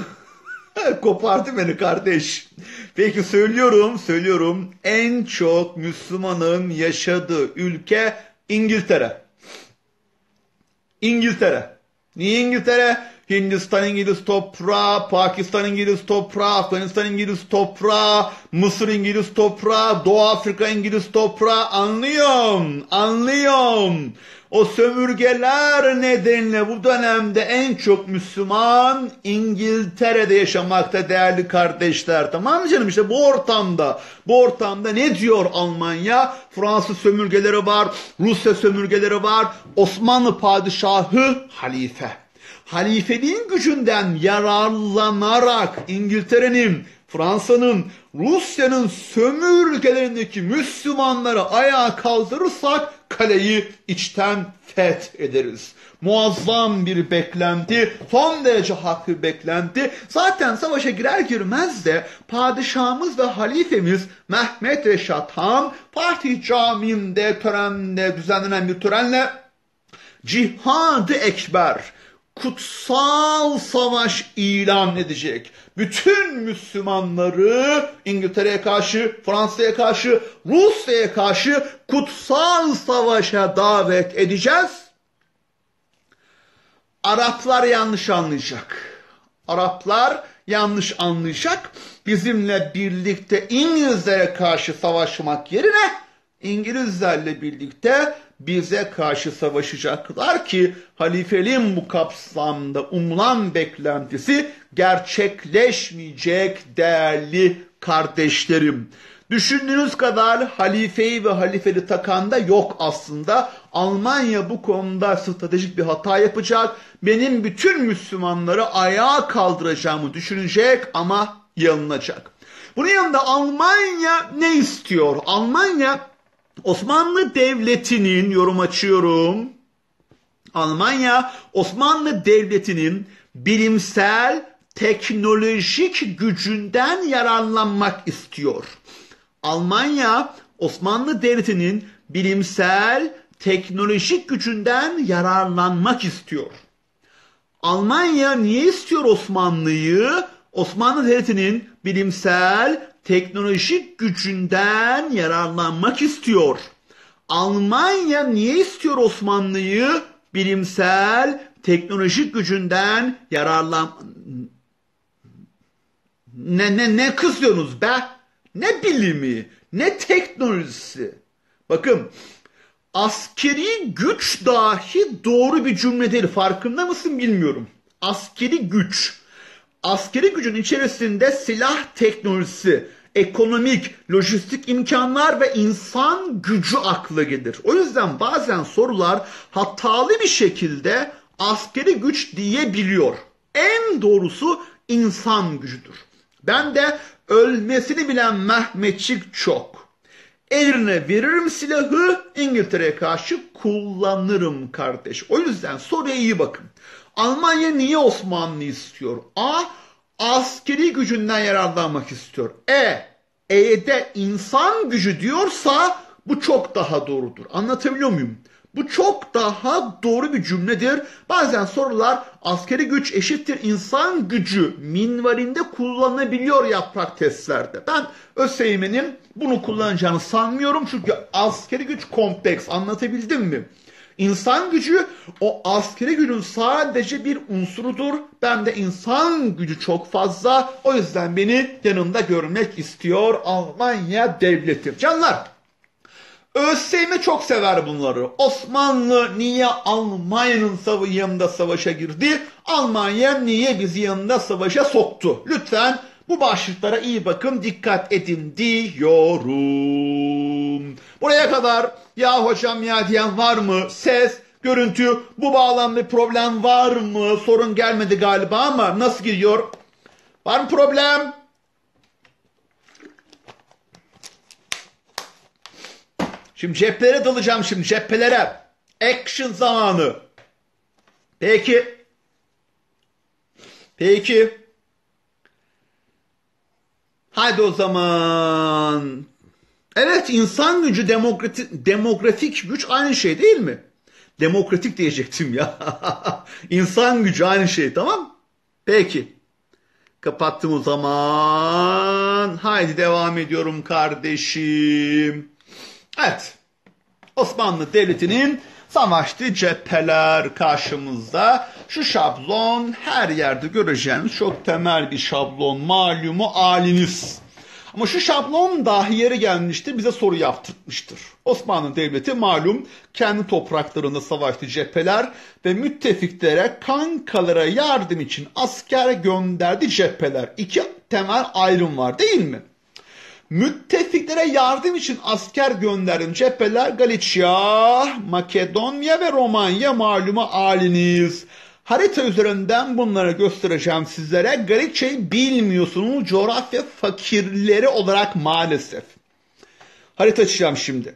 kopardı beni kardeş. Peki söylüyorum, söylüyorum. En çok Müslümanın yaşadığı ülke İngiltere. İngiltere. Niye İngiltere? Hindistan İngiliz toprağı, Pakistan İngiliz toprağı, Afganistan İngiliz toprağı, Mısır İngiliz toprağı, Doğu Afrika İngiliz toprağı anlıyorum, anlıyorum. O sömürgeler nedeniyle bu dönemde en çok Müslüman İngiltere'de yaşamakta değerli kardeşler. Tamam mı canım işte bu ortamda, bu ortamda ne diyor Almanya? Fransız sömürgeleri var, Rusya sömürgeleri var, Osmanlı padişahı halife halifeliğin gücünden yararlanarak İngiltere'nin, Fransa'nın, Rusya'nın sömürgelerindeki Müslümanları ayağa kaldırırsak kaleyi içten feth ederiz. Muazzam bir beklenti, son derece haklı bir beklenti. Zaten savaşa girer girmez de padişahımız ve halifemiz Mehmet Reşat Han Fatih Camii'nde törende düzenlenen bir törenle Cihad-ı Ekber kutsal savaş ilan edecek. Bütün Müslümanları İngiltere'ye karşı, Fransa'ya karşı, Rusya'ya karşı kutsal savaşa davet edeceğiz. Araplar yanlış anlayacak. Araplar yanlış anlayacak. Bizimle birlikte İngilizlere karşı savaşmak yerine İngilizlerle birlikte bize karşı savaşacaklar ki halifeliğin bu kapsamda umulan beklentisi gerçekleşmeyecek değerli kardeşlerim. Düşündüğünüz kadar halifeyi ve halifeli takan da yok aslında. Almanya bu konuda stratejik bir hata yapacak. Benim bütün Müslümanları ayağa kaldıracağımı düşünecek ama yanılacak. Bunun yanında Almanya ne istiyor? Almanya Osmanlı Devleti'nin yorum açıyorum. Almanya Osmanlı Devleti'nin bilimsel teknolojik gücünden yararlanmak istiyor. Almanya Osmanlı Devleti'nin bilimsel teknolojik gücünden yararlanmak istiyor. Almanya niye istiyor Osmanlı'yı? Osmanlı Devleti'nin bilimsel teknolojik gücünden yararlanmak istiyor. Almanya niye istiyor Osmanlı'yı? Bilimsel teknolojik gücünden yararlan... Ne, ne, ne kızıyorsunuz be? Ne bilimi, ne teknolojisi? Bakın askeri güç dahi doğru bir cümle değil. Farkında mısın bilmiyorum. Askeri güç askeri gücün içerisinde silah teknolojisi, ekonomik, lojistik imkanlar ve insan gücü aklı gelir. O yüzden bazen sorular hatalı bir şekilde askeri güç diyebiliyor. En doğrusu insan gücüdür. Ben de ölmesini bilen Mehmetçik çok. Eline veririm silahı İngiltere'ye karşı kullanırım kardeş. O yüzden soruya iyi bakın. Almanya niye Osmanlı istiyor? A. Askeri gücünden yararlanmak istiyor. E. E'de insan gücü diyorsa bu çok daha doğrudur. Anlatabiliyor muyum? Bu çok daha doğru bir cümledir. Bazen sorular askeri güç eşittir insan gücü minvalinde kullanılabiliyor yaprak testlerde. Ben ÖSYM'nin bunu kullanacağını sanmıyorum çünkü askeri güç kompleks anlatabildim mi? İnsan gücü o askeri gücün sadece bir unsurudur. Ben de insan gücü çok fazla. O yüzden beni yanında görmek istiyor Almanya devleti. Canlar ÖSYM çok sever bunları. Osmanlı niye Almanya'nın yanında savaşa girdi? Almanya niye bizi yanında savaşa soktu? Lütfen bu başlıklara iyi bakın, dikkat edin diyorum. Buraya kadar ya hocam ya diyen var mı? Ses, görüntü, bu bağlamda problem var mı? Sorun gelmedi galiba ama nasıl gidiyor? Var mı problem? Şimdi cephelere dalacağım şimdi cephelere. Action zamanı. Peki. Peki. Hadi o zaman. Evet insan gücü demokratik, demografik güç aynı şey değil mi? Demokratik diyecektim ya. İnsan gücü aynı şey tamam. Peki. Kapattım o zaman. Haydi devam ediyorum kardeşim. Evet. Osmanlı Devleti'nin savaştığı cepheler karşımızda. Şu şablon her yerde göreceğiniz çok temel bir şablon. Malumu aliniz. Ama şu şablon dahi yeri gelmiştir bize soru yaptırmıştır. Osmanlı Devleti malum kendi topraklarında savaştı cepheler ve müttefiklere kankalara yardım için asker gönderdi cepheler. İki temel ayrım var değil mi? Müttefiklere yardım için asker gönderen cepheler Galicia, Makedonya ve Romanya malumu aliniz. Harita üzerinden bunları göstereceğim sizlere. Galicia'yı bilmiyorsunuz coğrafya fakirleri olarak maalesef. Harita açacağım şimdi.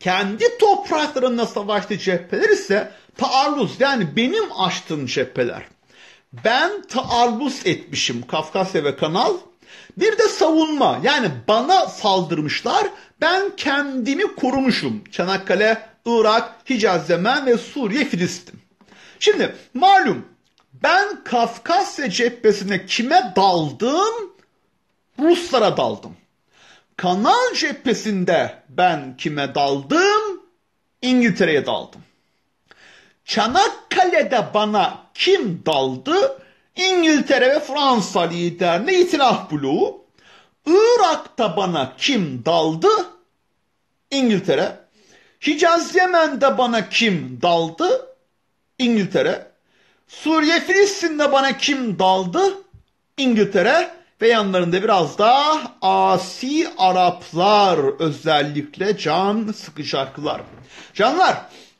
Kendi topraklarında savaştığı cepheler ise taarruz yani benim açtığım cepheler. Ben taarruz etmişim Kafkasya ve Kanal. Bir de savunma yani bana saldırmışlar ben kendimi korumuşum. Çanakkale, Irak, Hicaz Yemen ve Suriye, Filistin. Şimdi malum ben Kafkasya cephesine kime daldım? Ruslara daldım. Kanal cephesinde ben kime daldım? İngiltere'ye daldım. Çanakkale'de bana kim daldı? İngiltere ve Fransa liderine itilaf bloğu. Irak'ta bana kim daldı? İngiltere. Hicaz Yemen'de bana kim daldı? İngiltere. Suriye Filistin'de bana kim daldı? İngiltere ve yanlarında biraz da asi Araplar özellikle can sıkacaklar. Canlar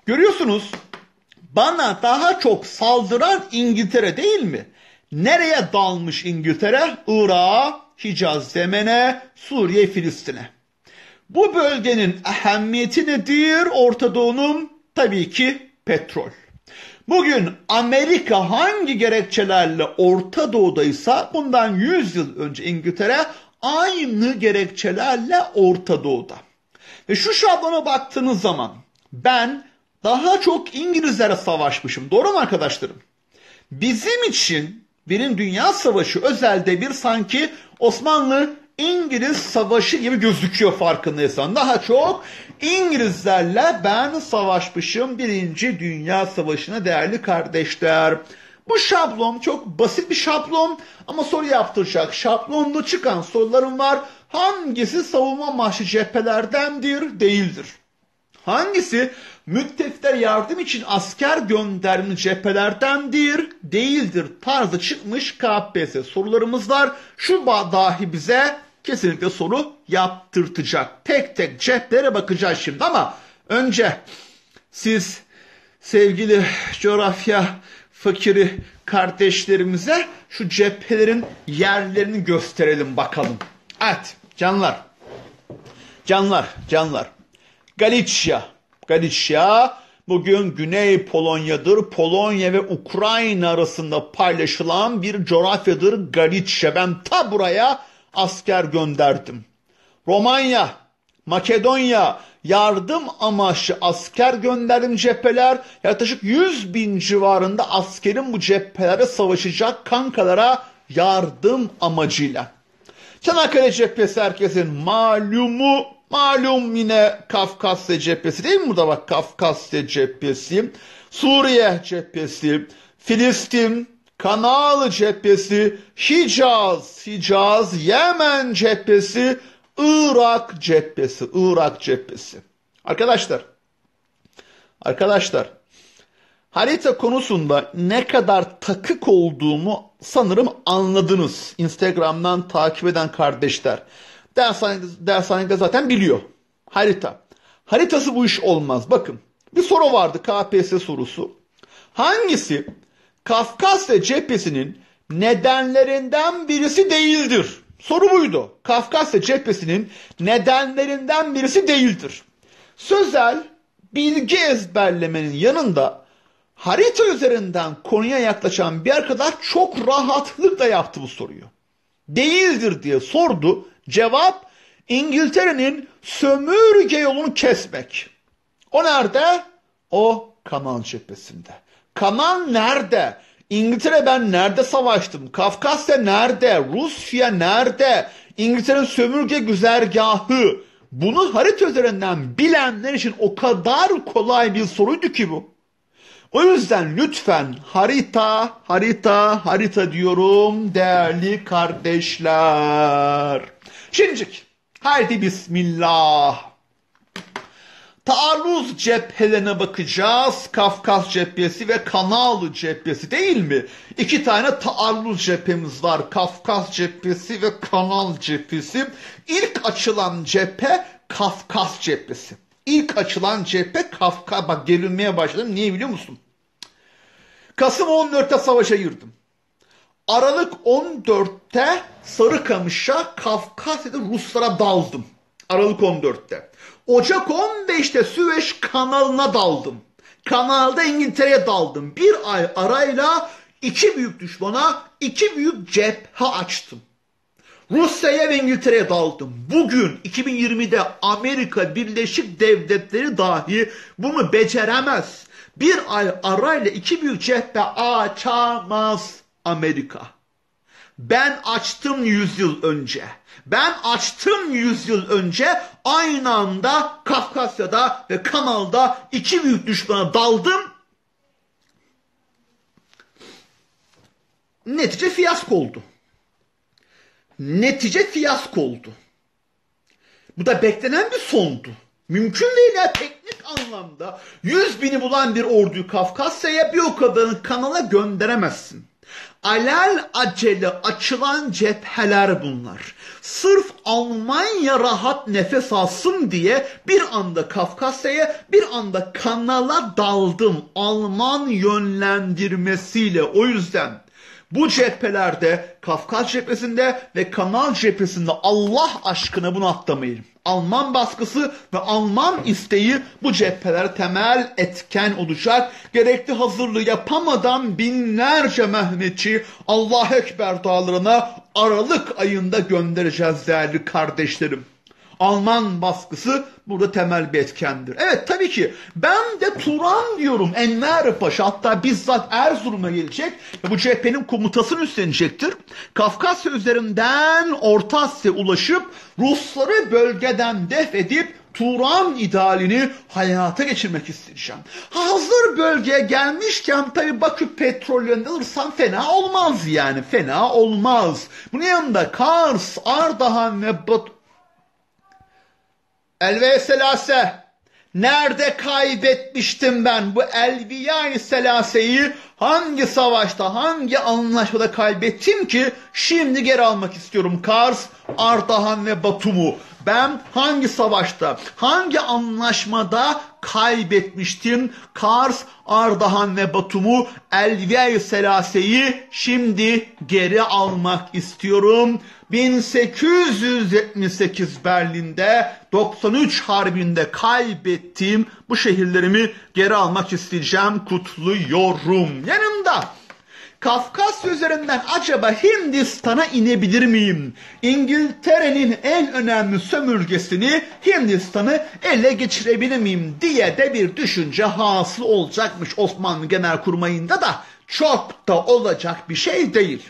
görüyorsunuz bana daha çok saldıran İngiltere değil mi? Nereye dalmış İngiltere? Irak'a, Hicaz, Yemen'e, Suriye, Filistin'e. Bu bölgenin ehemmiyeti nedir? Orta Doğu'nun tabii ki petrol. Bugün Amerika hangi gerekçelerle Orta Doğu'daysa bundan 100 yıl önce İngiltere aynı gerekçelerle Orta Doğu'da. Ve şu şablona baktığınız zaman ben daha çok İngilizlere savaşmışım. Doğru mu arkadaşlarım? Bizim için Birinci Dünya Savaşı özelde bir sanki Osmanlı İngiliz savaşı gibi gözüküyor farkındaysan. Daha çok İngilizlerle ben savaşmışım Birinci Dünya Savaşı'na değerli kardeşler. Bu şablon çok basit bir şablon ama soru yaptıracak. Şablonda çıkan sorularım var. Hangisi savunma marşı cephelerdendir, değildir? Hangisi müttefikler yardım için asker gönderme cephelerdendir, değildir tarzı çıkmış KPSS sorularımız var. Şu dahi bize kesinlikle soru yaptırtacak. Tek tek cephelere bakacağız şimdi ama önce siz sevgili coğrafya fakiri kardeşlerimize şu cephelerin yerlerini gösterelim bakalım. Evet canlar, canlar, canlar. Galicia. Galicia bugün Güney Polonya'dır. Polonya ve Ukrayna arasında paylaşılan bir coğrafyadır Galicia. Ben ta buraya asker gönderdim. Romanya, Makedonya yardım amaçlı asker gönderdim cepheler. Yaklaşık 100 bin civarında askerin bu cephelere savaşacak kankalara yardım amacıyla. Çanakkale cephesi herkesin malumu Malum yine Kafkasya cephesi değil mi burada bak Kafkasya cephesi, Suriye cephesi, Filistin, Kanal cephesi, Hicaz, Hicaz, Yemen cephesi, Irak cephesi, Irak cephesi. Arkadaşlar, arkadaşlar harita konusunda ne kadar takık olduğumu sanırım anladınız. Instagram'dan takip eden kardeşler. Dershanede, zaten biliyor. Harita. Haritası bu iş olmaz. Bakın bir soru vardı KPSS sorusu. Hangisi Kafkasya cephesinin nedenlerinden birisi değildir? Soru buydu. Kafkasya cephesinin nedenlerinden birisi değildir. Sözel bilgi ezberlemenin yanında harita üzerinden konuya yaklaşan bir arkadaş çok rahatlıkla yaptı bu soruyu. Değildir diye sordu. Cevap İngiltere'nin sömürge yolunu kesmek. O nerede? O Kanal cephesinde. Kanal nerede? İngiltere ben nerede savaştım? Kafkasya nerede? Rusya nerede? İngiltere'nin sömürge güzergahı. Bunu harita üzerinden bilenler için o kadar kolay bir soruydu ki bu. O yüzden lütfen harita, harita, harita diyorum değerli kardeşler. Şimdicik, haydi bismillah. Taarruz cephelerine bakacağız. Kafkas cephesi ve Kanal cephesi değil mi? İki tane taarruz cephemiz var. Kafkas cephesi ve Kanal cephesi. İlk açılan cephe Kafkas cephesi. İlk açılan cephe Kafka. Bak gerilmeye başladım. Niye biliyor musun? Kasım 14'te savaşa girdim. Aralık 14'te Sarıkamış'a Kafkasya'da Ruslara daldım. Aralık 14'te. Ocak 15'te Süveyş kanalına daldım. Kanalda İngiltere'ye daldım. Bir ay arayla iki büyük düşmana iki büyük cephe açtım. Rusya'ya ve İngiltere'ye daldım. Bugün 2020'de Amerika Birleşik Devletleri dahi bunu beceremez. Bir ay arayla iki büyük cephe açamaz Amerika. Ben açtım yüzyıl önce. Ben açtım yüzyıl önce aynı anda Kafkasya'da ve Kanal'da iki büyük düşmana daldım. Netice fiyasko oldu. Netice fiyasko oldu. Bu da beklenen bir sondu. Mümkün değil ya teknik anlamda 100 bini bulan bir orduyu Kafkasya'ya bir o kadarını kanala gönderemezsin. Alel acele açılan cepheler bunlar. Sırf Almanya rahat nefes alsın diye bir anda Kafkasya'ya bir anda kanala daldım. Alman yönlendirmesiyle o yüzden bu cephelerde Kafkas cephesinde ve Kanal cephesinde Allah aşkına bunu atlamayın. Alman baskısı ve Alman isteği bu cepheler temel etken olacak. Gerekli hazırlığı yapamadan binlerce Mehmetçi Allah Ekber dağlarına Aralık ayında göndereceğiz değerli kardeşlerim. Alman baskısı burada temel bir etkendir. Evet tabii ki ben de Turan diyorum Enver Paşa hatta bizzat Erzurum'a gelecek bu cephenin komutasını üstlenecektir. Kafkasya üzerinden Orta Asya ulaşıp Rusları bölgeden def edip Turan idealini hayata geçirmek isteyeceğim. Hazır bölgeye gelmişken tabi Bakü petrollerini alırsam fena olmaz yani fena olmaz. Bunun yanında Kars, Ardahan ve Bat Elve selase. Nerede kaybetmiştim ben bu elviya selaseyi hangi savaşta hangi anlaşmada kaybettim ki şimdi geri almak istiyorum Kars, Ardahan ve Batum'u. Ben hangi savaşta hangi anlaşmada kaybetmiştim Kars, Ardahan ve Batum'u elviya selaseyi şimdi geri almak istiyorum. 1878 Berlin'de 93 Harbi'nde kaybettiğim bu şehirlerimi geri almak isteyeceğim, kutluyorum. Yanımda Kafkasya üzerinden acaba Hindistan'a inebilir miyim? İngiltere'nin en önemli sömürgesini Hindistan'ı ele geçirebilir miyim diye de bir düşünce hasıl olacakmış Osmanlı Genelkurmay'ında da çok da olacak bir şey değil.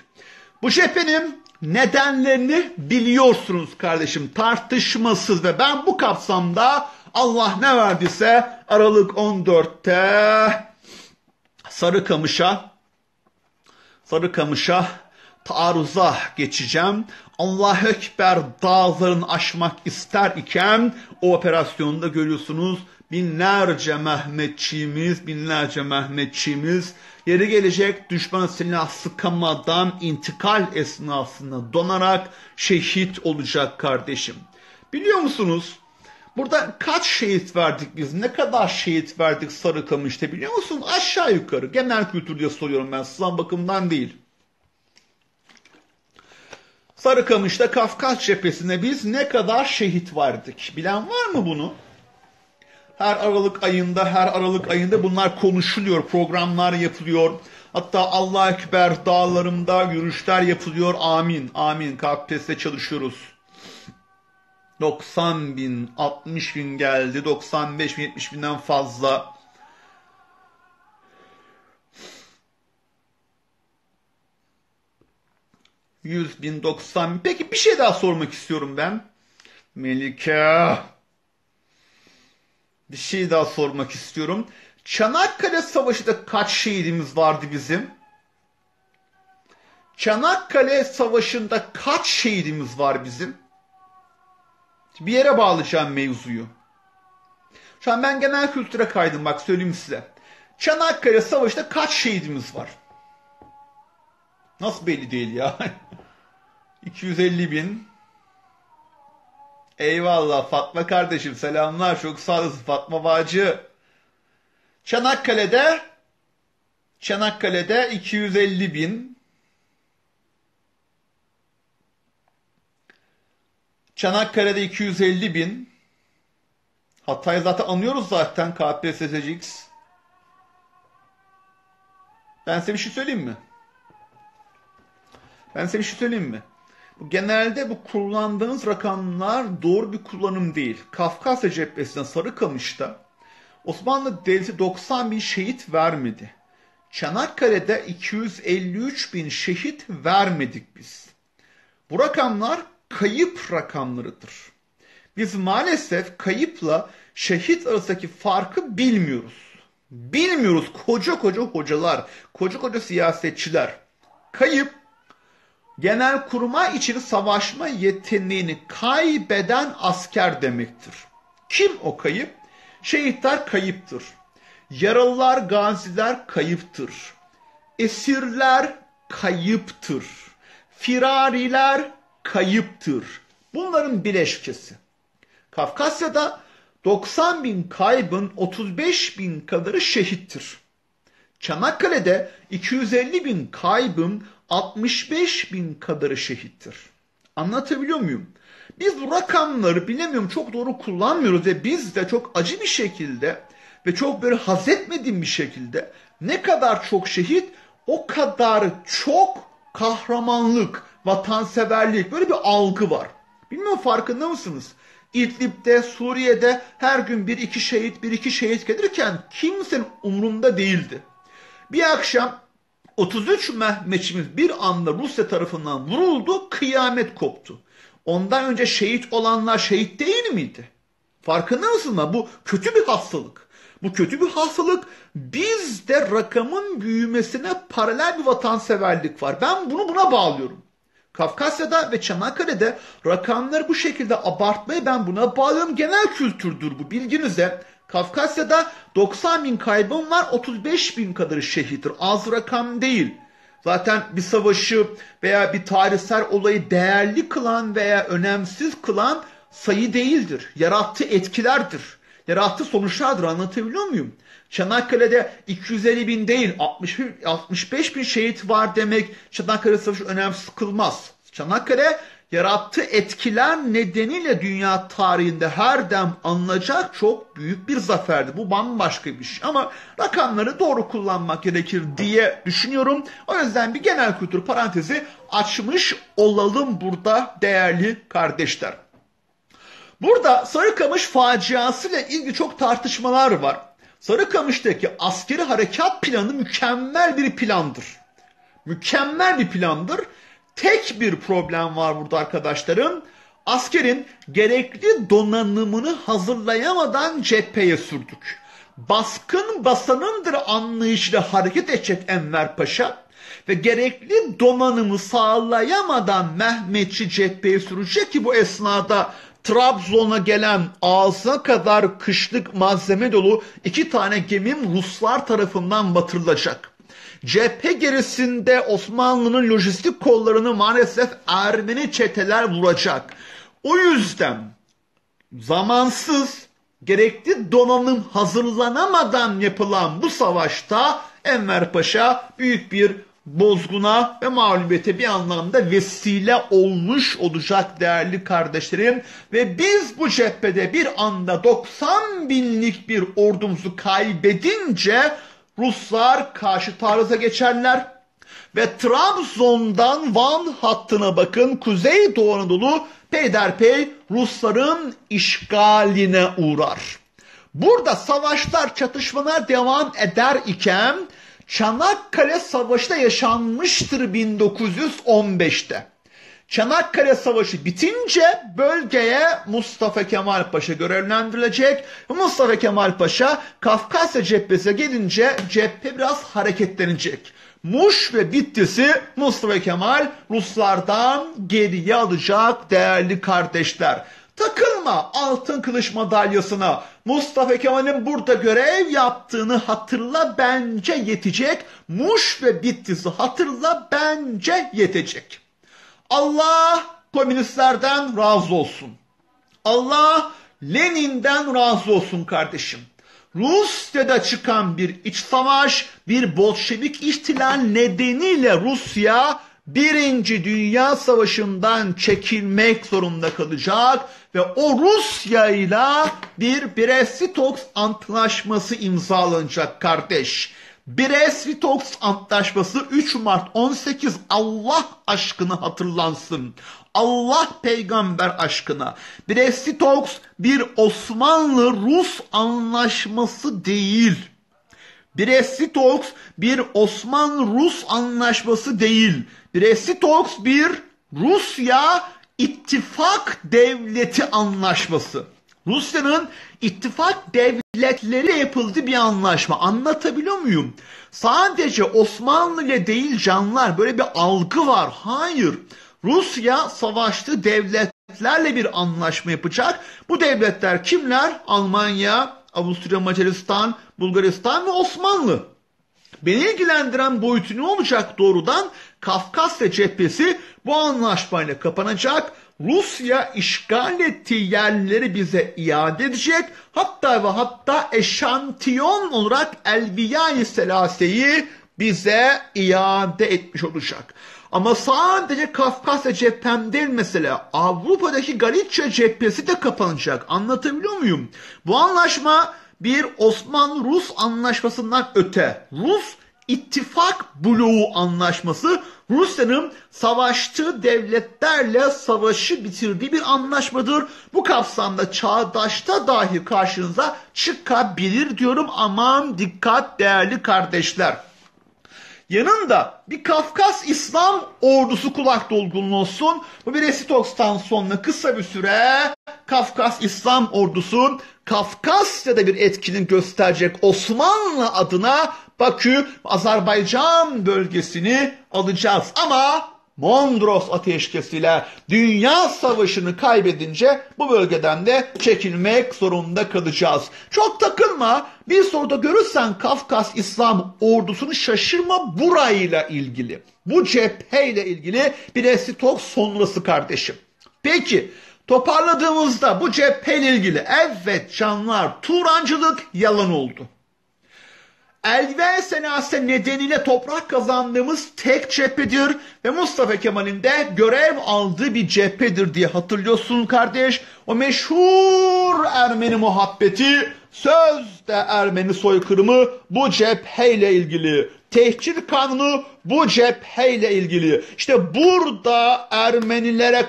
Bu cephenin nedenlerini biliyorsunuz kardeşim tartışmasız ve ben bu kapsamda Allah ne verdiyse Aralık 14'te Sarıkamış'a Sarıkamış'a taarruza geçeceğim. Allah Ekber dağların aşmak ister iken o operasyonda görüyorsunuz binlerce Mehmetçiğimiz, binlerce Mehmetçiğimiz yeri gelecek düşman silah sıkamadan intikal esnasında donarak şehit olacak kardeşim. Biliyor musunuz? Burada kaç şehit verdik biz? Ne kadar şehit verdik Sarıkamış'ta biliyor musun? Aşağı yukarı. Genel kültür diye soruyorum ben. Sılan bakımından değil. Sarıkamış'ta Kafkas cephesinde biz ne kadar şehit verdik? Bilen var mı bunu? Her Aralık ayında, her Aralık ayında bunlar konuşuluyor, programlar yapılıyor. Hatta Allah Ekber dağlarımda yürüyüşler yapılıyor. Amin, amin. KPSS'de çalışıyoruz. 90 bin, 60 bin geldi, 95 bin, 70 binden fazla. Yüz bin, doksan bin. Peki bir şey daha sormak istiyorum ben. Melike. Bir şey daha sormak istiyorum. Çanakkale Savaşı'da kaç şehidimiz vardı bizim? Çanakkale Savaşı'nda kaç şehidimiz var bizim? Bir yere bağlayacağım mevzuyu. Şu an ben genel kültüre kaydım bak söyleyeyim size. Çanakkale Savaşı'da kaç şehidimiz var? Nasıl belli değil ya? 250 bin. Eyvallah Fatma kardeşim selamlar çok sağ olasın Fatma Bağcı. Çanakkale'de Çanakkale'de 250 bin. Çanakkale'de 250 bin. Hatay'ı zaten anıyoruz zaten KPSSCX. Ben size bir şey söyleyeyim mi? Ben size bir şey söyleyeyim mi? Genelde bu kullandığınız rakamlar doğru bir kullanım değil. Kafkasya cephesinde Sarıkamış'ta Osmanlı Devleti 90 bin şehit vermedi. Çanakkale'de 253 bin şehit vermedik biz. Bu rakamlar kayıp rakamlarıdır. Biz maalesef kayıpla şehit arasındaki farkı bilmiyoruz. Bilmiyoruz koca koca hocalar, koca koca siyasetçiler. Kayıp genel kurma için savaşma yeteneğini kaybeden asker demektir. Kim o kayıp? Şehitler kayıptır. Yaralılar, gaziler kayıptır. Esirler kayıptır. Firariler kayıptır. Bunların bileşkesi. Kafkasya'da 90 bin kaybın 35 bin kadarı şehittir. Çanakkale'de 250 bin kaybın 65 bin kadarı şehittir. Anlatabiliyor muyum? Biz bu rakamları bilemiyorum çok doğru kullanmıyoruz ve biz de çok acı bir şekilde ve çok böyle haz etmediğim bir şekilde ne kadar çok şehit o kadar çok kahramanlık, vatanseverlik böyle bir algı var. Bilmiyorum farkında mısınız? İdlib'de, Suriye'de her gün bir iki şehit, bir iki şehit gelirken kimsenin umrunda değildi. Bir akşam 33 Mehmetçimiz bir anda Rusya tarafından vuruldu, kıyamet koptu. Ondan önce şehit olanlar şehit değil miydi? Farkında mısın? Bu kötü bir hastalık. Bu kötü bir hastalık. Bizde rakamın büyümesine paralel bir vatanseverlik var. Ben bunu buna bağlıyorum. Kafkasya'da ve Çanakkale'de rakamları bu şekilde abartmayı ben buna bağlıyorum. Genel kültürdür bu bilginize. Kafkasya'da 90 bin kaybım var 35 bin kadarı şehittir. Az rakam değil. Zaten bir savaşı veya bir tarihsel olayı değerli kılan veya önemsiz kılan sayı değildir. Yarattığı etkilerdir. Yarattığı sonuçlardır anlatabiliyor muyum? Çanakkale'de 250 bin değil 60, 65 bin şehit var demek Çanakkale Savaşı önemsiz kılmaz. Çanakkale yarattığı etkiler nedeniyle dünya tarihinde her dem anılacak çok büyük bir zaferdi. Bu bambaşka bir şey ama rakamları doğru kullanmak gerekir diye düşünüyorum. O yüzden bir genel kültür parantezi açmış olalım burada değerli kardeşler. Burada Sarıkamış faciasıyla ilgili çok tartışmalar var. Sarıkamış'taki askeri harekat planı mükemmel bir plandır. Mükemmel bir plandır. Tek bir problem var burada arkadaşlarım. Askerin gerekli donanımını hazırlayamadan cepheye sürdük. Baskın basanındır anlayışıyla hareket edecek Enver Paşa. ve gerekli donanımı sağlayamadan Mehmetçi cepheyi sürecek ki bu esnada Trabzon'a gelen ağzına kadar kışlık malzeme dolu iki tane gemim Ruslar tarafından batırılacak. Cephe gerisinde Osmanlı'nın lojistik kollarını maalesef Ermeni çeteler vuracak. O yüzden zamansız gerekli donanım hazırlanamadan yapılan bu savaşta Enver Paşa büyük bir bozguna ve mağlubiyete bir anlamda vesile olmuş olacak değerli kardeşlerim. Ve biz bu cephede bir anda 90 binlik bir ordumuzu kaybedince Ruslar karşı taarruza geçerler. Ve Trabzon'dan Van hattına bakın Kuzey Doğu Anadolu peyderpey Rusların işgaline uğrar. Burada savaşlar, çatışmalar devam eder iken Çanakkale Savaşı da yaşanmıştır 1915'te. Çanakkale Savaşı bitince bölgeye Mustafa Kemal Paşa görevlendirilecek. Mustafa Kemal Paşa Kafkasya cephesine gelince cephe biraz hareketlenecek. Muş ve Bitlis'i Mustafa Kemal Ruslardan geriye alacak değerli kardeşler. Takılma altın kılıç madalyasına. Mustafa Kemal'in burada görev yaptığını hatırla bence yetecek. Muş ve Bitlis'i hatırla bence yetecek. Allah komünistlerden razı olsun. Allah Lenin'den razı olsun kardeşim. Rusya'da çıkan bir iç savaş, bir Bolşevik ihtilal nedeniyle Rusya Birinci Dünya Savaşı'ndan çekilmek zorunda kalacak ve o Rusya ile bir Brest-Litovsk antlaşması imzalanacak kardeş. Brest-Litovsk antlaşması 3 Mart 18 Allah aşkına hatırlansın. Allah peygamber aşkına. Brest-Litovsk bir Osmanlı-Rus anlaşması değil. Brest-Litovsk bir Osmanlı-Rus anlaşması değil. Brest-Litovsk bir Rusya ittifak devleti anlaşması. Rusya'nın ittifak devletleri yapıldığı bir anlaşma. Anlatabiliyor muyum? Sadece Osmanlı ile değil canlar böyle bir algı var. Hayır. Rusya savaştığı devletlerle bir anlaşma yapacak. Bu devletler kimler? Almanya, Avusturya, Macaristan, Bulgaristan ve Osmanlı. Beni ilgilendiren boyutu ne olacak doğrudan? Kafkasya cephesi bu anlaşmayla kapanacak. Rusya işgal ettiği yerleri bize iade edecek. Hatta ve hatta eşantiyon olarak Elbiya-i Selase'yi bize iade etmiş olacak. Ama sadece Kafkasya cephem değil mesela Avrupa'daki Galicia cephesi de kapanacak. Anlatabiliyor muyum? Bu anlaşma bir Osmanlı-Rus anlaşmasından öte. Rus ittifak bloğu anlaşması Rusya'nın savaştığı devletlerle savaşı bitirdiği bir anlaşmadır. Bu kapsamda çağdaşta dahi karşınıza çıkabilir diyorum. Aman dikkat değerli kardeşler. Yanında bir Kafkas İslam ordusu kulak dolgunluğu olsun. Bu bir Esitoks'tan sonra kısa bir süre Kafkas İslam ordusu Kafkasya'da bir etkinin gösterecek Osmanlı adına Bakü, Azerbaycan bölgesini alacağız. Ama Mondros ateşkesiyle Dünya Savaşı'nı kaybedince bu bölgeden de çekilmek zorunda kalacağız. Çok takılma. Bir soruda görürsen Kafkas İslam ordusunu şaşırma burayla ilgili. Bu cepheyle ilgili bir Esitok sonrası kardeşim. Peki toparladığımızda bu cepheyle ilgili evet canlar Turancılık yalan oldu. Elve senase nedeniyle toprak kazandığımız tek cephedir ve Mustafa Kemal'in de görev aldığı bir cephedir diye hatırlıyorsun kardeş. O meşhur Ermeni muhabbeti sözde Ermeni soykırımı bu cepheyle ilgili. Tehcir kanunu bu cepheyle ilgili. İşte burada Ermenilere,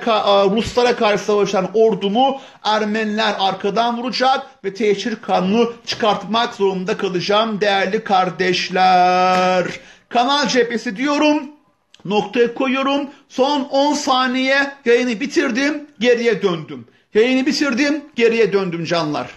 Ruslara karşı savaşan ordumu Ermeniler arkadan vuracak ve tehcir kanunu çıkartmak zorunda kalacağım değerli kardeşler. Kanal cephesi diyorum. Noktaya koyuyorum. Son 10 saniye yayını bitirdim. Geriye döndüm. Yayını bitirdim. Geriye döndüm canlar.